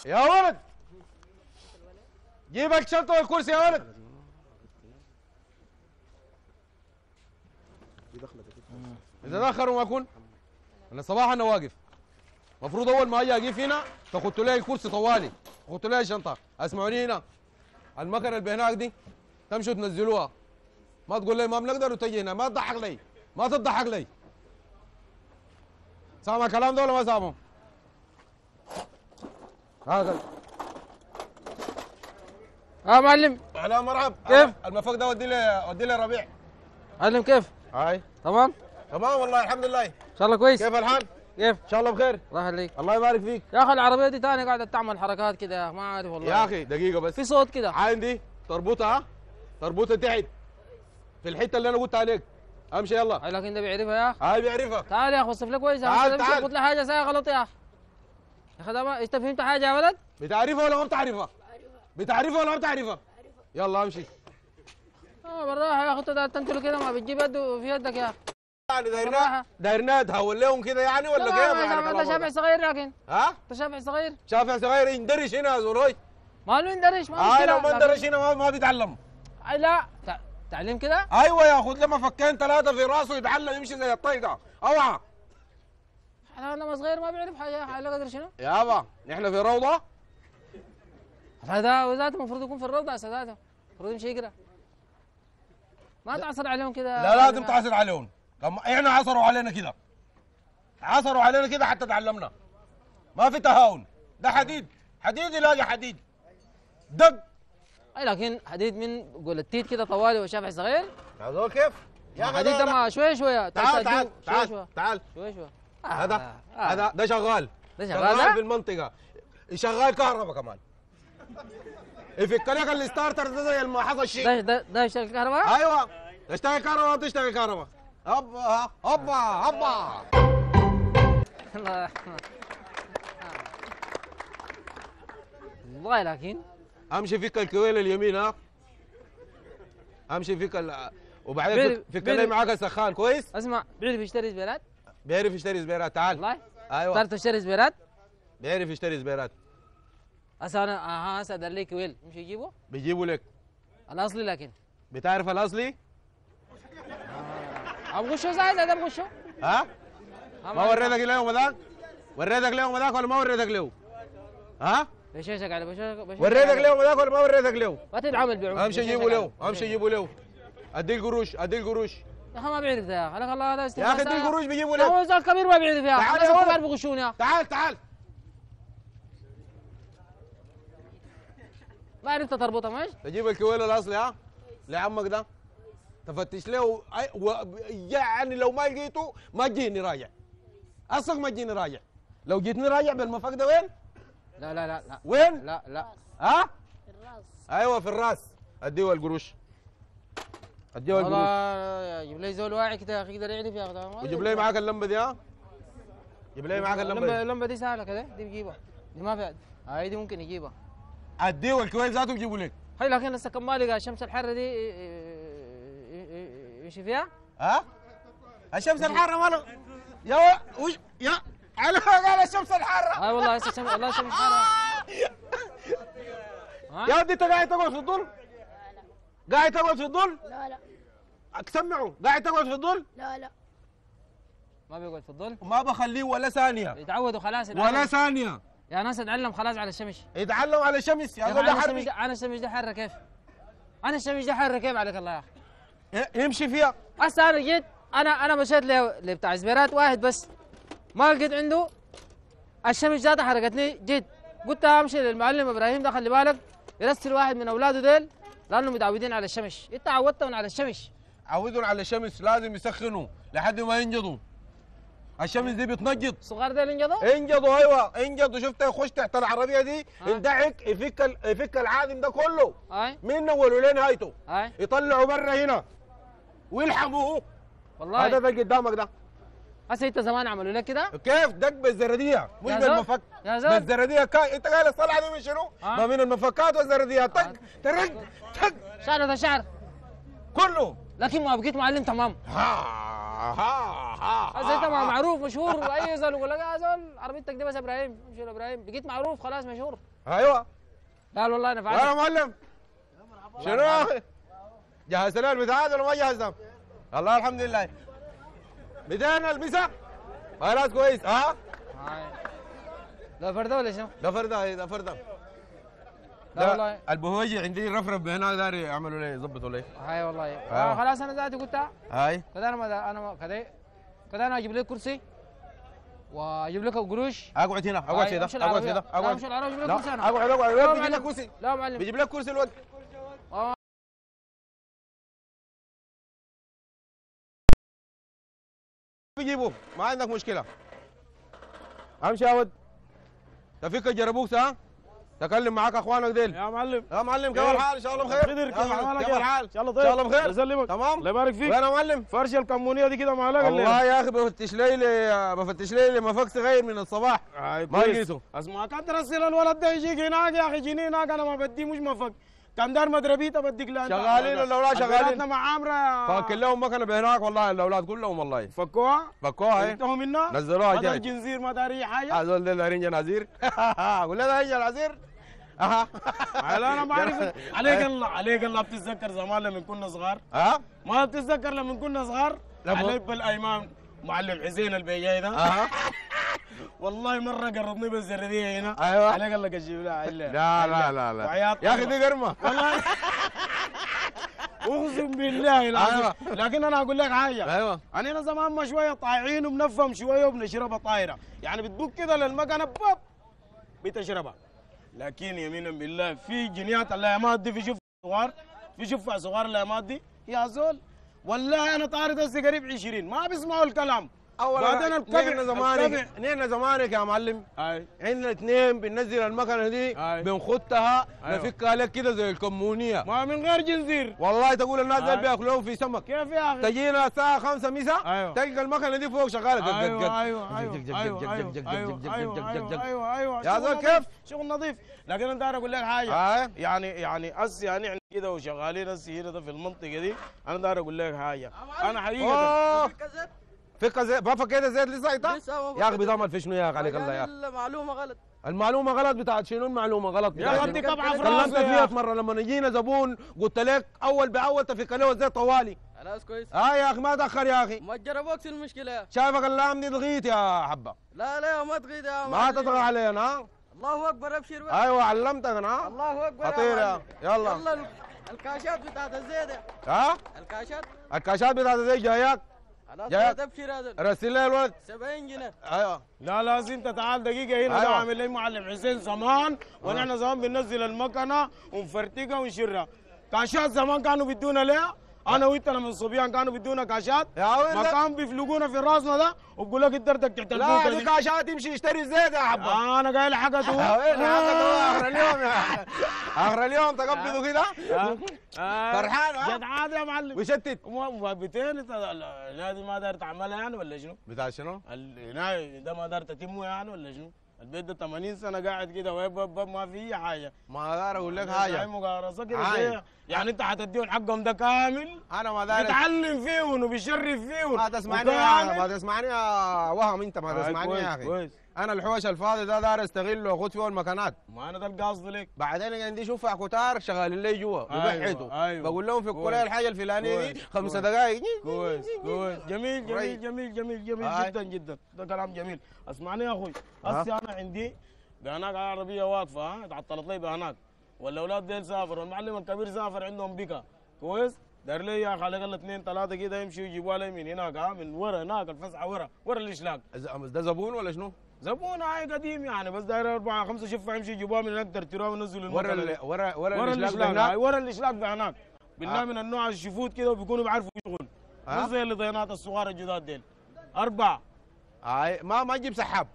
يا ولد! جيب الشنطه والكرسي يا ولد! إذا دخلوا ما يكون. أنا صباحا أنا واقف. المفروض أول ما أجي اقف هنا تاخدوا لي الكرسي طوالي. تاخدوا لي الشنطه أسمعوني هنا. المكنة اللي هناك دي تمشوا تنزلوها. ما تقول لي ما بنقدر وتجي هنا. ما تضحك لي. ما تضحك لي. سامع الكلام ده ولا ما سامعه؟ هذا آه معلم. هلا مرحب. كيف؟ المفك ده ودي لي ودي لي ربيع. معلم كيف؟ هاي. تمام؟ تمام والله الحمد لله. إن شاء الله كويس. كيف الحال؟ كيف؟ إن شاء الله بخير. الله يخليك. الله يبارك فيك. يا أخي العربية دي تاني قاعدة تعمل حركات كده يا أخي، ما عارف والله. يا أخي دقيقة بس. في صوت كده. عندي. تربطها تربطها تحت. في الحتة اللي أنا قلت عليك. أمشي يلا. لكن ده بيعرفها يا اخ هاي بيعرفها. تعال يا اخ وصف لك كويس تعال، تعال. قلت لي حاجة ساي غلط يا اخ يا أخي ما انت فهمت حاجة يا ولد؟ بتعرفها ولا ما بتعرفها؟ بتعرفها ولا ما بتعرفها؟ يلا امشي آه بالراحة يا أخي انت تنتلو كده ما بتجيب يده في يدك يا اخ يعني. دايرنا دايرنا تهول لهم كده يعني ولا لا، كيف يعني انت شافع؟ صغير لكن ها؟ انت شافع صغير شافع صغير يندرش هنا يا زولوي ما له يندرش ما مشكلة لو ما اندرش هنا ما- بيتعلم أي لا تع- تعليم كده أيوه ياخذ لما فكين ثلاثة في راسه يتعلم يمشي زي الطيقه أوعى أنا لما صغير ما بيعرف حاجة على قدر شنو. يابا نحن في روضة؟ هذا وذاته المفروض يكون في الروضة ساداته المفروض يمشي يقرأ. ما تعصر عليهم كده. لا لازم تعصر عليهم. طب إحنا عصروا علينا كده. عصروا علينا كده حتى تعلمنا. ما في تهاون. ده حديد. حديد يلاقي حديد. دق. أي لكن حديد من قول التيت كده طوالي وشافع صغير. هذول كيف؟ يا حديد ده شوية شوية. تعال تعال تعال تعال. شوية شوية. هذا آه. هذا ده شغال. ده شغال؟ ده؟ في المنطقة. شغال كهرباء كمان. يفك لك الستارتر ده زي ما حصل شيء. ده ده ده يشتغل كهرباء؟ أيوه. تشتغل كهرباء تشتغل كهرباء. هوبا هوبا هوبا الله والله لكن أمشي فيك ال coil اليمين ها؟ أمشي فيك ال... وبعدين بيري- لي معاك السخان كويس؟ اسمع بيعرف يشتري اسبيرات بيعرف يشتري اسبيرات تعال. والله؟ أيوه. تعرف تشتري اسبيرات بيعرف يشتري اسبيرات هسه أنا أها هسه دار لي coil مش يجيبه؟ بيجيبوا لك. الأصلي لكن. بتعرف الأصلي؟ أبغى شو زي ده أبغى شو ها؟ ما وريتك اليوم ذاك وريتك اليوم ذاك ولا ما وريتك له ها؟ بشوشك على بشوشك وريتك اليوم ذاك ولا ما وريتك له ما تتعامل بعمق أمشي جيبوا له أمشي جيبوا له أدي القروش أدي القروش. يا أخي ما بيعرف ده يا أخي لك الله هذا يا أخي ادي القروش بيجيبوا لا لك. هو زول كبير ما بيعرف يا أخي تعال ولد. الكبار بيغشون يا أخي تعال تعال. ما عرفت تربطها ماشي؟ تجيب الكويل الأصلي ها؟ لعمك ده. تفتش له و- يعني لو ما لقيته ما تجيني راجع. أصلك ما تجيني راجع. لو جيتني راجع بالمفك ده وين؟ لا لا لا لا. وين؟ لا لا. ها؟ الراس. أيوه في الراس. اديه القروش. اديه القروش والله جيب لي زول واعي كده يا أخي يقدر يعرف يا أخي. ده ما- وجيب لي معاك اللمبة دي ها؟ جيب لي معاك اللمبه دي اللمبة دي سهلة كده دي بجيبها. دي ما في هاي دي ممكن يجيبها. اديه الكويل ذاته بجيبه لك. هاي لكن هسه كم ما لقى الشمس الحاره دي يمشي فيها ها؟ الشمس الحارة ماله؟ يا وش يا على قال الشمس الحارة. هاي والله هسه الشمس والله الشمس حاره ها؟ يا ودي انت قاعد تقعد في الظل؟ قاعد تقعد في الظل؟ لا لا. سمعوا. قاعد تقعد في الظل؟ لا لا. ما بيقعد في الظل؟ ما بخليه ولا ثانية. يتعودوا خلاص ولا. ثانية. يا ناس اتعلم خلاص على الشمس. يتعلم على الشمس. يا زول ده أنا الشمس حربي ده أنا الشمس ده حاره كيف؟ أنا الشمس ده حاره كيف عليك الله يا أخي؟ يمشي فيها. هسه أنا جيت أنا أنا مشيت ل- لبتاع زبيرات واحد بس. ما لقيت عنده. الشمس ذاتها حرقتني. جيت. قلت أمشي للمعلم إبراهيم ده خلي بالك. يرسل واحد من أولاده ديل. لأنه متعودين على الشمس. انت عودتهم على الشمس. عودهم على الشمس لازم يسخنوا لحد ما ينجضوا. الشمس دي بتنجض. صغار ديل انجضوا انجضوا أيوه انجضوا. شفت يخش تحت العربية دي؟ آه. يندعك يفك ال- يفك العادم ده كله. هاي. من اوله لنهايته هاي. يطلعوا برا هنا. ويلحموه. والله. هذا ده قدامك ده. هسه أنت زمان عملوا لك كده؟ كيف؟ دق بالزردية. مش يا. بالمفك يا زول. بالزردية. كا... أنت قال الصلعه دي من شنو؟ آه. ما من المفكات والزردية. طق ترق تق. شعر شعر. كله. لكن ما بقيت معلم تمام. ها ها ها هسه أنت معروف مشهور وأي زول يقول لك يا زول عربيتك دي بس إبراهيم. امشي لابراهيم بقيت معروف خلاص مشهور. أيوه. قال والله أنا يا فعلت معلم. شنو؟ يا؟ جهزت لنا البتاعات ولا ما جهزنا؟ الله الحمد لله. بدينا البسها خلاص كويس. ها؟ لا فرده ولا شنو؟ ده فرده ده فرده لا والله. البهوجي عندي رفرف هنا داري يعملوا لي يظبطوا لي. هاي والله. آه. آه خلاص أنا ذاتي قلت هاي. كذا أنا أنا كذا كذا أنا أجيب لك كرسي وأجيب لك قروش أقعد هنا أقعد أمشي أقعد لا، أقعد. لا،. أقعد أقعد لا بيجيب لك. كرسي. لا معلم. بيجيب لك كرسي الواد بيجيبوه. ما عندك مشكلة. امشي يا ود. تفك ال gearbox ها؟ تكلم معاك أخوانك ديل. يا معلم. يا معلم كيف؟ الحال؟ إن شاء الله بخير. خضر كيف حالك؟ الحال؟ إن شاء الله إن طيب. شاء الله بخير. يسلمك. تمام؟ الله يبارك فيك. وين يا معلم؟ فرش الكمونية دي كده معلقة والله يا أخي بفتش لي لي بفتش لي لي مفك صغير من الصباح. ما لقيته. أسمع كان ترسل الولد ده يجيك هناك يا أخي جيني هناك أنا ما بدي مش مفك. كان دار مدربيته بديك لها. شغالين الأولاد شغالين. مع عامرة. فاكر لهم مكنة بهناك والله الأولاد كلهم والله. فكوها؟ فكوها إيه. انتهوا منها نزلوها ما جاي. جنزير ما دار أي حاجة. هذول ديل دايرين جنازير. قول له دايرين جنازير. أها. أنا بعرف عليك الله عليك الله. بتتذكر زمان لما كنا صغار؟ ها؟ ما بتتذكر لما كنا صغار؟ لما- بالأيمان. معلم حسين البيجاي ده. أها والله مرة قرضني بالزردية هنا. أيوة. عليك الله كشف لها عله لا لا لا لا. يا أخي الله. دي قرمة. والله. أقسم بالله العظيم. أيوة. لكن أنا أقول لك حاجة. أيوه. أنا زمان ما شوية طايعين وبنفهم شوية وبنشربها طايرة. يعني بتدق كده للمكنه باب بتشربها. لكن يمينا بالله في جنيات الايامات دي في شفع صغار في شفع صغار الايامات دي يا زول. والله أنا طارد هسه قريب 20 ما بيسمعوا الكلام اولا بعدين الكبع نحن زمانك نحن زمانك يا معلم أي عندنا اثنين بننزل المكنة دي أي. بنخدها أيوة. نفكها لك كده زي الكمونية ما من غير جنزير والله تقول الناس دول أي. بيأكلوهم في سمك كيف يا أخي تجينا الساعة 5 مساء أيوة. تلقى المكنة دي فوق شغالة جق- جق- أيوه جق. أيوه أيوه جق- جق- أيوه جق- أيوه جق- جق- أيوه جق- جق- أيوه جق- أيوه جق- أيوه أيوه يا شغل زول نظيف، كيف؟ شغل نظيف لكن أنت أنا أقول لك حاجة آه. يعني يعني اسي يعني إحنا كده وشغالين اسي هنا ده في المنطقة دي. أنا داير أقول لك حاجة. أنا حقيقة اوه فكة زيت ما فكيت الزيت لسه يا أخي بتعمل في شنو يا أخي عليك الله يا أخي. المعلومة غلط. المعلومة غلط بتاعت شنو؟ المعلومة غلط يا أخي في كلمتك راسي 100 يا مرة لما نجينا زبون قلت لك أول بأول تفك له الزيت طوالي. خلاص كويس. آه يا أخي ما تأخر يا أخي. ما تجربوك المشكلة. يا شايفك اللام دي ضغيت يا حبة. لا لا ما تغيد يا ما. تطغى علينا. ها الله أكبر أبشر بقى. أيوه علمتك أنا ها الله أكبر خطير. يلا. يلا ال- الكاشات بتاعت الزيت. ها؟ الكاشات؟ الكاشات بتاعت الزيت جاياك؟ خلاص تبشر هذا رسل لي الولد 70 جنيه. أيوه. لا لازم انت تعال دقيقة هنا ده أيوة. عامل لي معلم حسين زمان ونحن زمان بننزل المكنة ونفرتقها ونشرها. كاشات زمان كانوا بيدونا ليه أنا وإنت لما الصبيان كانوا بيدونا كاشات يا. ما كانوا بيفلقونا في راسنا ده وبقول لك الدردك تحت لا دي كاشات تمشي يشتري زيت يا حبة آه أنا قايل حقته يا آخر اليوم يا آخر اليوم تقبضوا كده؟ فرحان، ها؟ جد عادي يا معلم. وشتت وبتين النادي ما دار تعملها يعني ولا شنو؟ بتاع شنو؟ النادي ده ما دار تتمه يعني ولا شنو؟ البيت ده 80 سنة قاعد كده ويب ما في حاجة. ما دار أقول لك هاي حاجة. مقارصه كده يعني انت حتديهم حقهم ده كامل؟ أنا ما دار بتعلم فيهم وبيشرف فيهم ما تسمعني يا ما تسمعني يا وهم انت ما تسمعني يا أخي. كويس. أنا الحوش الفاضي ده دار استغله واخد فيه المكانات. ما أنا ده القصد لك. بعدين عندي شوف كتار شغالين لي جوا أيوة، أيوة. بقول لهم في. الكليه الحاجة الفلانية دي كويس، خمس كويس. دقائق كويس كويس. جميل. جميل جميل جميل جميل. جدا جدا. ده كلام جميل. أسمعني يا أخوي؟ هسه أنا عندي بهناك عربية واقفة ها؟ اتعطلت لي بهناك. والأولاد ديل سافر والمعلم الكبير سافر عندهم بكا كويس؟ دار لي يا على الأقل اثنين ثلاثة كده يمشوا يجيبوها لي من هناك ها من ورا هناك الفسحة ورا. ورا الاشلاق ده زبون ولا شنو؟ زبون هاي قديم يعني بس داير أربعة خمسة شفة يمشي يجيبوها من هناك ترتروها ونزلوا ورا. ال- ورا ورا ورا الاشلاق هناك ورا الاشلاق بهناك. بالله آه. من النوع الشفوت كده وبيكونوا بيعرفوا يشغل آه. مو زي اللي ضينات الصغار الجداد ديل. أربعة. هاي ما ما تجيب سحاب.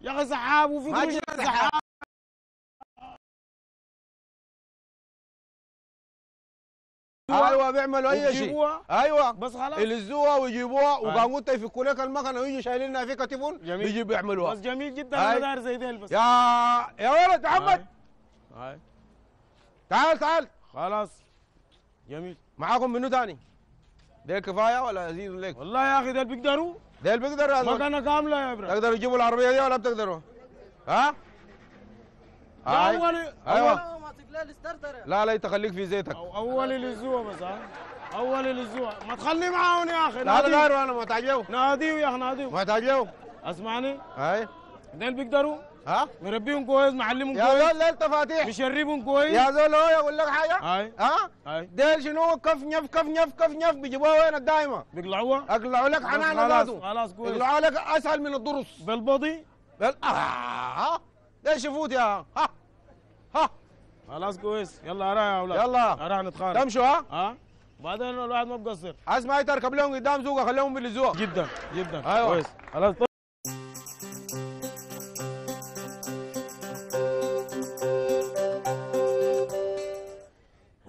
يا أخي سحاب وفي سحاب. أيوه بيعملوا أي شيء. أيوه. بس خلاص. يلزوها ويجيبوها وقاموا انت يفكوا لك المكنه ويجوا شايلينها في كتفهم جميل. بيجيبوا يعملوها بس جميل جدا داير زي ديل بس. يا يا ولد محمد. هاي. تعال تعال. خلاص. جميل. معاكم منو تاني؟ ديل كفاية ولا ازيد لك؟ والله يا أخي ديل بيقدروا. ديل بيقدر يا زول. مكانة كاملة يا إبراهيم تقدروا تجيبوا العربية دي ولا بتقدروا؟ ها؟ هاي. اول أيوه. لا، يا. لا لا انت خليك في زيتك. أو- أول الأسبوع بس ها؟ أول الأسبوع ما تخلي معاهم يا أخي لا لا داير أنا ما تعجبه ناديه يا أخي ناديه ما تعجبه أسمعني. هاي ديل بيقدروا؟ ها؟ مربيهم كويس معلمهم يا كويس. زول لا تفاتيح. مشربهم كويس. يا زول هو يقول لك حاجة؟ هاي ها؟ هاي ديل شنو؟ كف نف كف نف كف نف. بيجيبوها وين الدايمه؟ بيقلعوها. اقلعوا لك حنان خلاص خلاص كويس. يقلعوا لك أسهل من الضرس. بالبودي. بل آه ها؟ ديل شفوت يا ها؟ ها؟ خلاص كويس. يلا هراها يا أولاد. يلا. هراها نتخانق. تمشوا ها؟ آه. ها وبعدين الواحد ما بقصر. عايز ما تركب لهم قدام زوقه خليهم بالزوق جدا جدا. أيوه. كويس. خلاص.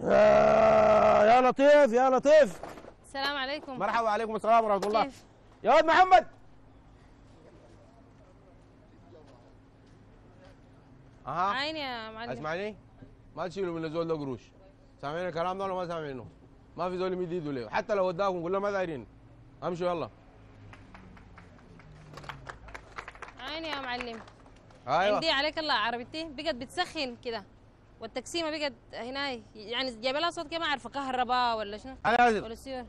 آه، يا لطيف يا لطيف. السلام عليكم. مرحبا وعليكم السلام ورحمة الله. كيف؟ يا ولد محمد. أها عيني يا معلم. أسمعني؟ ما تشيلوا من الزول ده قروش. سامعين الكلام ده ولا ما سامعينه؟ ما في زول يمد إيده له حتى لو وداكم قول ما دايرين. امشوا يلا. عيني يا معلم. أيوه. عندي عليك الله عربيتي. بقت بتسخن كده. والتقسيمة بقت هنا. يعني جايبة لها صوت كده ما عارفه كهرباء ولا شنو؟ أنا آسف. ولا سيور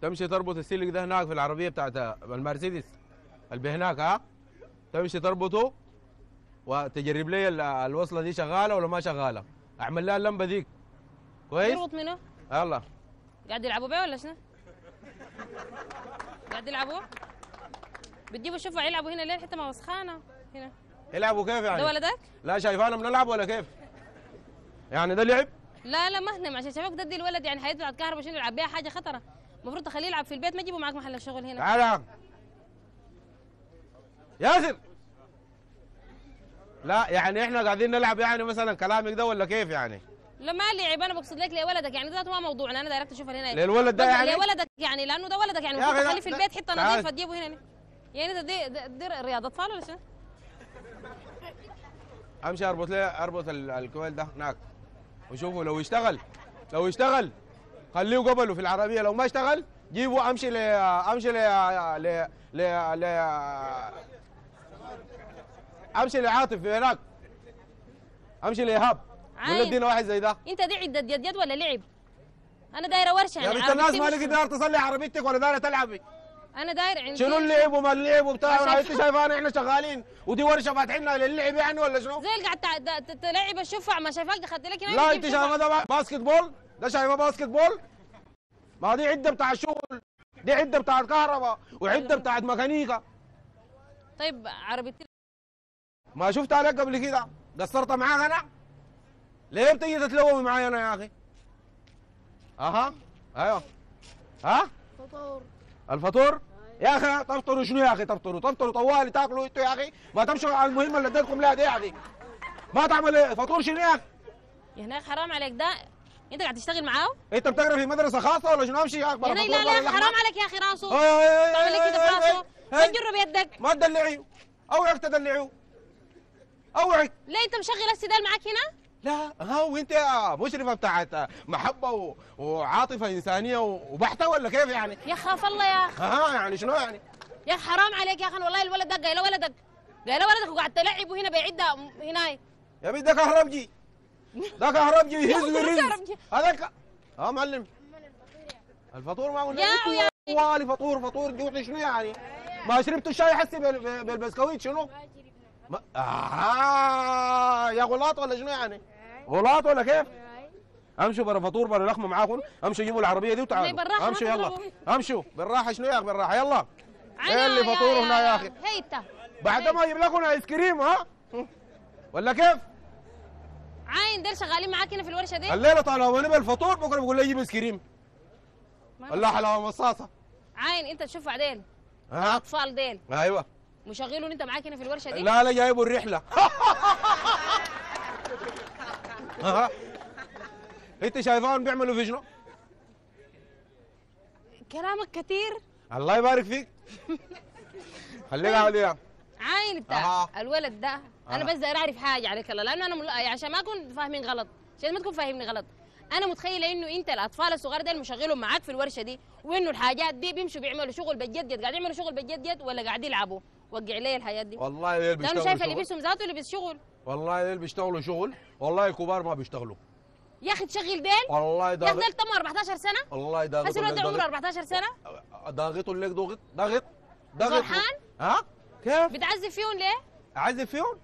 تمشي تربط السلك ده هناك في العربية بتاعت المرسيدس. اللي هناك ها؟ تمشي تربطه. وتجرب لي ال- الوصلة دي شغالة ولا ما شغالة. أعمل لها اللمبة ديك كويس؟ يربط منه يلا. قاعد يلعبوا بيه ولا شنو؟ قاعد يلعبوا؟ بتجيبوا شوفوا يلعبوا هنا ليه حتى ما وسخانة؟ هنا. يلعبوا كيف ده يعني ولدك لا شايفانا بنلعب ولا كيف؟ يعني ده لعب؟ لا لا ما هنم عشان شباب تدي الولد يعني حيطلع الكهرباء شنو يلعب بيها حاجة خطرة. المفروض تخليه يلعب في البيت ما تجيبه معاك محل الشغل هنا. تعال. ياسر! لا يعني إحنا قاعدين نلعب يعني مثلا كلامك ده ولا كيف يعني؟ لا ما لعب أنا بقصد لك لولدك يعني ده ما موضوعنا أنا دايركت أشوف هنا. للولد ده يعني؟ لولدك يعني لأنه ده ولدك يعني المفروض تخليه في البيت حتة. نظيفه تجيبه هنا. يعني ده دي, دي, دي رياضة أطفال ولا شنو؟ أمشي أربط لي أربط ال- الكويل ده هناك. وشوفوا لو اشتغل لو اشتغل خليه قبله في العربية. لو ما اشتغل جيبوا أمشي ل أمشي ل ل ل ل امشي لعاطف في هناك. امشي لإيهاب. عايز. ادينا واحد زي ده. انت دي عدة يد يد ولا لعب؟ أنا دايره ورشة يا يعني بنت الناس عربيتي ما مش- لقيت دار تصلي عربيتك ولا دار تلعبي أنا داير عندي. شنو اللعب وما اللعب وبتاع؟ أنت شايف- شايفانا إحنا شغالين. ودي ورشة فاتحينها للعب يعني ولا شنو؟ زي اللي قاعد تلعب الشفع ما شايفاك؟ دخلت لك هنا لا أنت. شايفة ده basketball ده شايفة basketball ما دي عدة بتاع الشغل دي عدة بتاعت كهرباء. وعدة بتاعت ميكانيكا. طيب عربيتي ما شفتها لك قبل كده؟ قصرت معاك أنا؟ ليه بتيجي تتلومي معايا أنا يا أخي؟ أها؟ أيوه. ها؟ فطور. الفطور؟ يا أخي تفطروا شنو يا أخي تفطروا؟ تفطروا طوالي تاكلوا أنتوا يا أخي؟ ما تمشوا على المهمة اللي اديتكم لها دي يا أخي. ما تعمل إيه؟ فطور شنو يا أخي؟ يا هناك حرام عليك ده. أنت قاعد تشتغل معاه؟ أنت بتقرأ في مدرسة خاصة ولا شنو؟ أمشي يا أخي. يا هناك لا لا حرام عليك يا أخي راسه. تعمل لك كده في راسه تجره بيدك. ما تدلعيه. أوعك تدلعيه. اوعك ليه أنت مشغل السدال معاك هنا لا ها وأنت يا مشرفة بتاعت محبة و... وعاطفة إنسانية و... وبحتة ولا كيف يعني؟ يا خاف الله يا أخي ها يعني شنو يعني؟ يا حرام عليك يا أخي والله الولد ده قايله ولدك قايله ولدك وقاعد تلعبه هنا بعيد هنا يا بنت ده كهربجي ده كهربجي يهز ويرز. هذاك ها معلم الفطور ما قلنا يا والي فطور فطور جوتي شنو يعني؟ ما شربتوا الشاي حسي بال... بال- بالبسكويت شنو؟ ما... آه يا غلاط ولا شنو يعني؟ غلاط ولا كيف؟ امشوا برا فطور برا لخمه معاكم امشوا جيبوا العربية دي وتعالوا. امشوا يلا. امشوا. بالراحة شنو يا أخي؟ بالراحة. يلا. إيه اللي فطور هنا يا أخي؟ هيتا. بعد ما أجيب لكم ice cream ها؟ ولا كيف؟ عين دول شغالين معاك هنا في الورشة دي؟ الليلة طالما نبى الفطور بكرة بقول لي جيب ice cream الله حلاوه مصاصه عين أنت تشوف بعدين. ها؟ الاطفال ديل. أيوه. مشغلون أنت معاك هنا في الورشة دي؟ لا لا جايبوا الرحلة. ها أنت شايفاهم بيعملوا في شنو؟ كلامك كثير الله يبارك فيك. خليك عليها عين انت. أها. الولد ده أنا. بس داير أعرف حاجة عليك الله لأنه أنا مل... عشان ما أكون فاهمين غلط. عشان ما تكون فاهمني غلط. أنا متخيلة إنه أنت الأطفال الصغار دول مشغلهم معاك في الورشة دي وإنه الحاجات دي بيمشوا بيعملوا شغل بجد قاعد يعملوا شغل بجد ولا قاعد يلعبوا؟ وقع لي الحياة دي. والله اللي لأنه بيشتغلوا شايف شغل؟ لبسهم ذاته لبس شغل والله اللي بيشتغلوا شغل؟ والله الكبار ما بيشتغلوا. يا أخي تشغل ديل؟ والله يا أخي ديل تم 14 سنة؟ والله بس ضاغط الولد لك ده عمره ضاغط 14 سنة؟ ضاغطوا لك ضغط ضغط ضغط فرحان؟ ها؟ كيف؟ بتعذب فيهم ليه؟ اعزف فيهم؟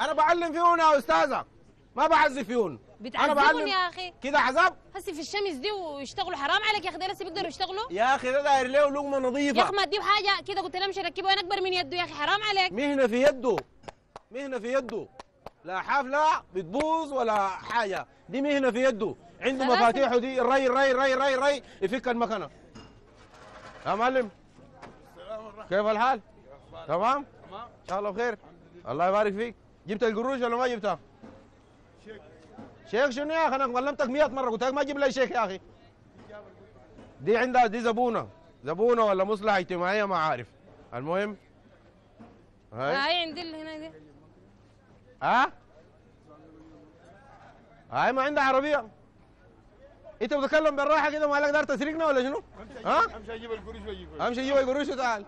أنا بعلم فيهم يا أستاذة. ما بعزف فيهم. بتعذبهم بعلم. يا أخي. كده عذاب هسي في الشمس دي ويشتغلوا حرام عليك يا أخي هسي بيقدروا يشتغلوا. يا أخي ده داير له لقمة يا نظيفه أخي ما اديه حاجة كده قلت له امشي ركبه وأنا اكبر من يده يا أخي حرام عليك. مهنة في يده. مهنة في يده. لا حافله بتبوظ ولا حاجة. دي مهنة في يده. عنده. مفاتيحه دي. الري الري الري الري الري يفك المكنة. يا معلم. كيف الحال؟ تمام؟ إن شاء الله بخير. الله يبارك فيك. جبت القروش ولا ما جبتها؟ شيخ شنو يا أخي؟ أنا كلمتك 100 مرة. قلت لك ما تجيب لي شيخ يا أخي. دي عندها دي زبونة. زبونة ولا مصلحة اجتماعية؟ ما عارف. المهم هاي. هاي عندي اللي هنا دي. ها؟ هاي ما عندها عربية. انت بتتكلم بالراحة كده؟ مالك دار تسرقنا ولا شنو؟ ها؟ أمشي أجيب القروش وأجيب أمشي جيب القروش وتعال.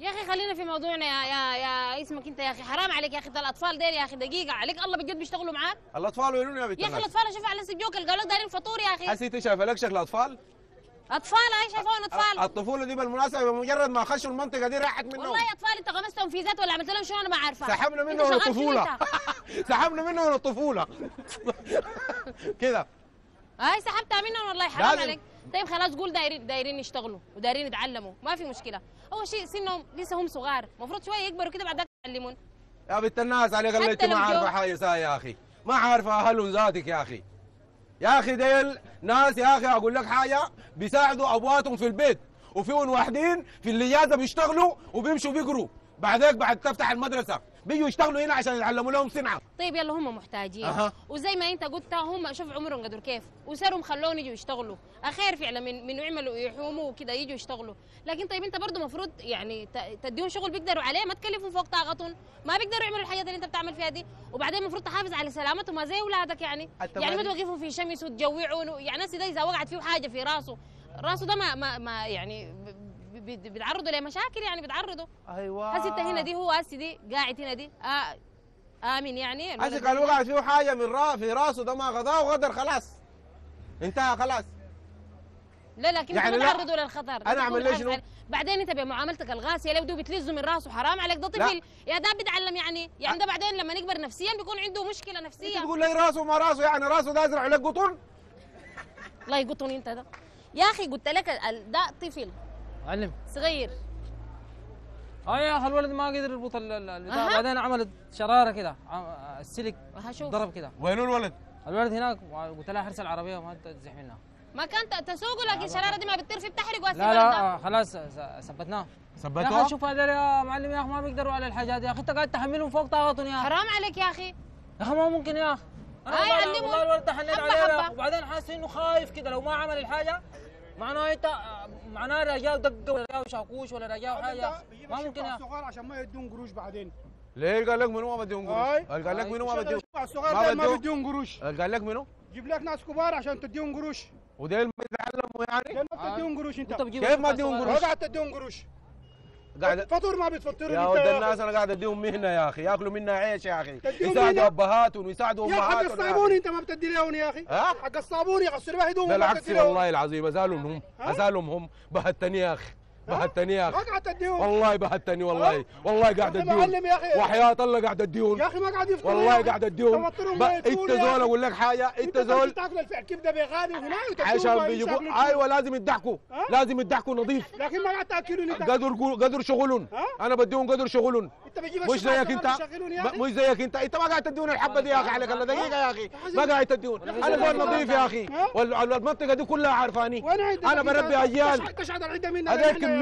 يا أخي خلينا في موضوعنا يا يا يا اسمك أنت يا أخي. حرام عليك يا أخي ده الأطفال ديل يا أخي دقيقة. عليك الله بجد بيشتغلوا معاك؟ الأطفال وينهم يا بنت يا أخي؟ الأطفال أشوف على الجوك قالوا لك دايرين فطور يا أخي. هسي أنت شايفة لك شكل أطفال؟ أطفال هاي شايفون أطفال. الطفولة دي بالمناسبة بمجرد ما خشوا المنطقة دي راحت منهم. والله أطفال أنت غمستهم في ذات ولا عملت لهم شنو أنا ما عارفة؟ سحبنا منهم الطفولة؟ سحبنا منهم الطفولة. كده. هاي سحبتها منهم والله حرام. عليك. طيب خلاص قول دايرين دايرين يشتغلوا ودايرين يتعلموا. ما في مشكلة. أول شيء سنهم لسه هم صغار. المفروض شوية يكبروا كده بعد ذاك يتعلمون. يا بنت الناس عليك الله انت ما عارفه حاجة ساي يا أخي. ما عارفه أهلهم ذاتك يا أخي. يا أخي ديل ناس يا أخي أقول لك حاجة بيساعدوا أبواتهم في البيت. وفيهم واحدين في الاجازه بيشتغلوا وبيمشوا بيقروا. بعدك بعد تفتح المدرسة. بيجوا يشتغلوا هنا عشان يتعلموا لهم صنعة. طيب يلا هم محتاجين. أها. وزي ما انت قلت هم شوف عمرهم قدر كيف. وسرهم خلوهم يجوا يشتغلوا. أخير فعلا من من يعملوا يحوموا وكده يجوا يشتغلوا. لكن طيب انت برضه المفروض يعني تديهم شغل بيقدروا عليه ما تكلفهم فوق طاقتهم. ما بيقدروا يعملوا الحاجات اللي انت بتعمل فيها دي. وبعدين المفروض تحافظ على سلامتهم ما زي أولادك يعني. يعني ما توقفهم في شمس وتجوعهم يعني ناس ده اذا وقعت فيه حاجة في راسه. راسه ده ما ما, ما يعني بيتعرضوا لمشاكل يعني بيتعرضوا. أيوه. هسه انت هنا دي هو هسه دي قاعد هنا دي. آه امن يعني. هسه قال. وقعت فيه حاجة من را في راسه ده ما غضاه وغدر خلاص. انتهى خلاص. لا لكن يعني يعني لا. تعرضوا للخطر. تكون ليه حافظ شنو؟ بعدين انت بمعاملتك القاسيه لو بتلزوا من راسه حرام عليك ده طفل. يا ده بيتعلم يعني. يعني ده بعدين لما يكبر نفسيا بيكون عنده مشكلة أنت نفسيه تقول لي راسه ما راسه يعني راسه ده أزرع لك قطن؟ الله يقطني انت ده. يا أخي قلت لك ده طفل. معلم. صغير. آه يا أخي الولد ما قدر يربط ال- البتاع. بعدين عملت شرارة كده السلك هشوف ضرب كده. وينه الولد؟ الولد هناك قلت لها حرس العربيه وما تزح منها. ما كان تسوقه لكن الشرارة دي ما بتطير فيه بتحرق لا لا آه، خلاص س- ثبتناه. يا ثبتوه؟ أخي شوف هذول يا معلم يا أخي ما بيقدروا على الحاجات يا أخي أنت قاعد تحملهم فوق طاقتهم يا أخي. حرام عليك يا أخي. يا أخي ما ممكن يا أخي. أنا هاي والله- الولد تحنن عليه يا وبعدين حاسس إنه خايف كده. لو ما عمل الحاجة معناه انت معناه رجاه دقه ولا رجاه شاكوش ولا رجاه حاجة ما ممكن يا الصغار عشان ما يدون قروش بعدين ليه قال لك منو ما بديهم. قروش؟ قال لك منو ما بديهم الصغار ما ما. بديهم قروش قال لك منو؟ جيب لك ناس كبار عشان تديهم قروش وديل ما يتعلموا يعني؟ ديل ما بتديهم قروش انت كيف ما صغار. قروش؟ قاعد تديهم قروش قاعد فطور ما بتفطروا يا ولد الناس أنا قاعد أديهم مهنة يا أخي يأكلوا منها عيش يا أخي يساعدوا؟ أبهاتهم ويساعدوا يا حق أمهاتهم يا الصابون أخي. أنت ما بتدي لهم يا أخي ها؟ حق الصابون يغسل بها هدومهم بالعكس. والله العظيم أزالهم هم؟ أزالهم هم بهتني يا أخي يا ما أخي قاعد تديهم والله بهتني والله. والله قاعد أديهم. معلم يا أخي. وحياة الله قاعد أديهم. يا أخي ما قاعد يفطروا والله. قاعد أديهم. إنت زول. أقول لك حاجة؟ إنت زول تاكل الفع كبده بغالي وتديهم عشان بيجيبوا. أيوه لازم يضحكوا. ها؟ لازم يضحكوا نظيف. لكن ما قاعد تأكلوا انت قدر قدر شغلهم. ها؟ أنا بديهم قدر شغلهم. مش زيك أنت. مش زيك أنت. أنت ما قاعد تديون الحبة دي يا أخي عليك الله. دقيقة يا أخي. ما قاعد تديون أنا زول نظيف يا أخي؟ والمنطقة دي كلها عارفاني. أنا بربي اجيال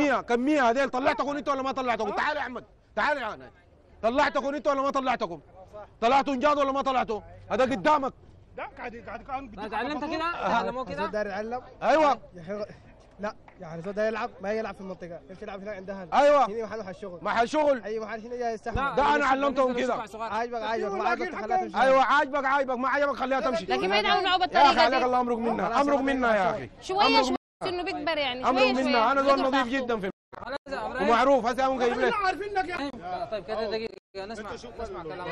يا كميه كميه هذيل؟ طلعتكم أنتوا ولا ما طلعتكم؟ تعال يا احمد تعال يا احمد طلعتكم أنتوا ولا ما طلعتكم؟ طلعتوا انجاز ولا ما طلعتوا؟ هذا قدامك. لا قاعد قاعد قاعد لا تعلمت كده؟ تعلموا كده؟ داير أيوه. يا أخي لا يعني زول داير يلعب ما يلعب في المنطقة. يمشي يلعب هناك عند اهله أيوه. هنا محل الشغل محل شغل. أي محل هنا جاي يستحمل ده أنا علمتهم كده. عاجبك عاجبك ما عاجبك خليها تمشي. أيوه عاجبك عاجبك ما عجبك خليها تمشي لكن ما يدعوا معه يا أخي بالطريقة عليك دي الله أمرك منا أمرك منا يا أخي. شوية. إنه بيكبر يعني امرك شوية منا أنا يقدر نظيف. جدا في. ومعروف. هسه ممكن يجيب لك عارفينك يا طيب كده دقيقة نسمع نسمع كلام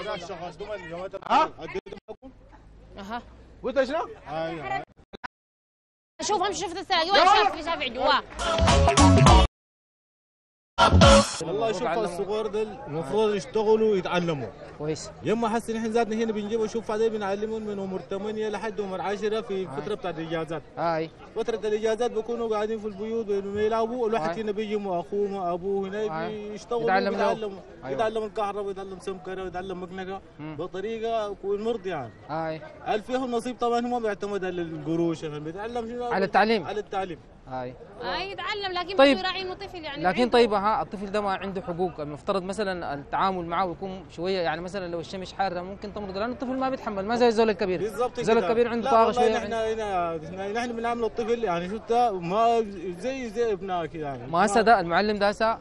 ها؟ أها. قلت شنو؟ شوف امشي شوف السلاقي ولا شاف شافع جواه والله شوف الصغار ده المفروض يشتغلوا ويتعلموا. كويس. يما حس ان إحنا ذاتنا هنا بنجيبوا شوف بعدين بنعلمهم من عمر 8 لحد عمر 10 في الفترة بتاعت الإجازات. هاي. فترة الإجازات بيكونوا قاعدين في البيوت بينهم يلعبوا الواحد. هنا بيجي مع أخوه مع أبوه هنا. بيشتغلوا يتعلم أيوة. يتعلم الكهرباء يتعلم سمكرة يتعلم مكنكة. مم. بطريقة يكون مرضي يعني. هاي. هل فيهم نصيب طبعا هو ما بيعتمد على القروش يعني بيتعلم شنو؟ على التعليم. على التعليم. هاي. اي يتعلم لكن طيب. يراعي انه طفل يعني. لكن عنده- طيب ها الطفل ده ما عنده حقوق. المفترض مثلا التعامل معه يكون شوية يعني مثلا لو الشمس حارة ممكن تمرض لأنه الطفل ما بيتحمل ما زي الزول الكبير. بالضبط الزول. الكبير عنده طاقة شوية. نحن هنا نحن بنعمل الطفل يعني شفت ما زي زي ابنائك كده يعني. ما هسه ده المعلم ده هسه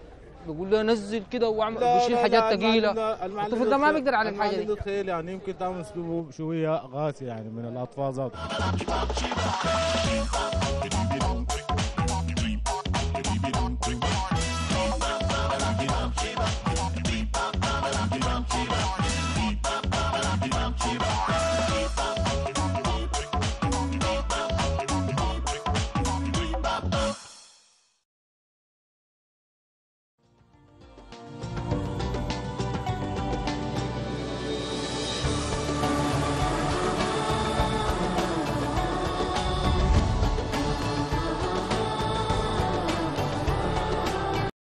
بيقول له نزل كده واعمل لا، حاجات ثقيله الطفل ده ما بيقدر على الحاجة دي. تخيل يعني يمكن تعمل اسلوبه شوية قاسي يعني من الأطفال ذاته.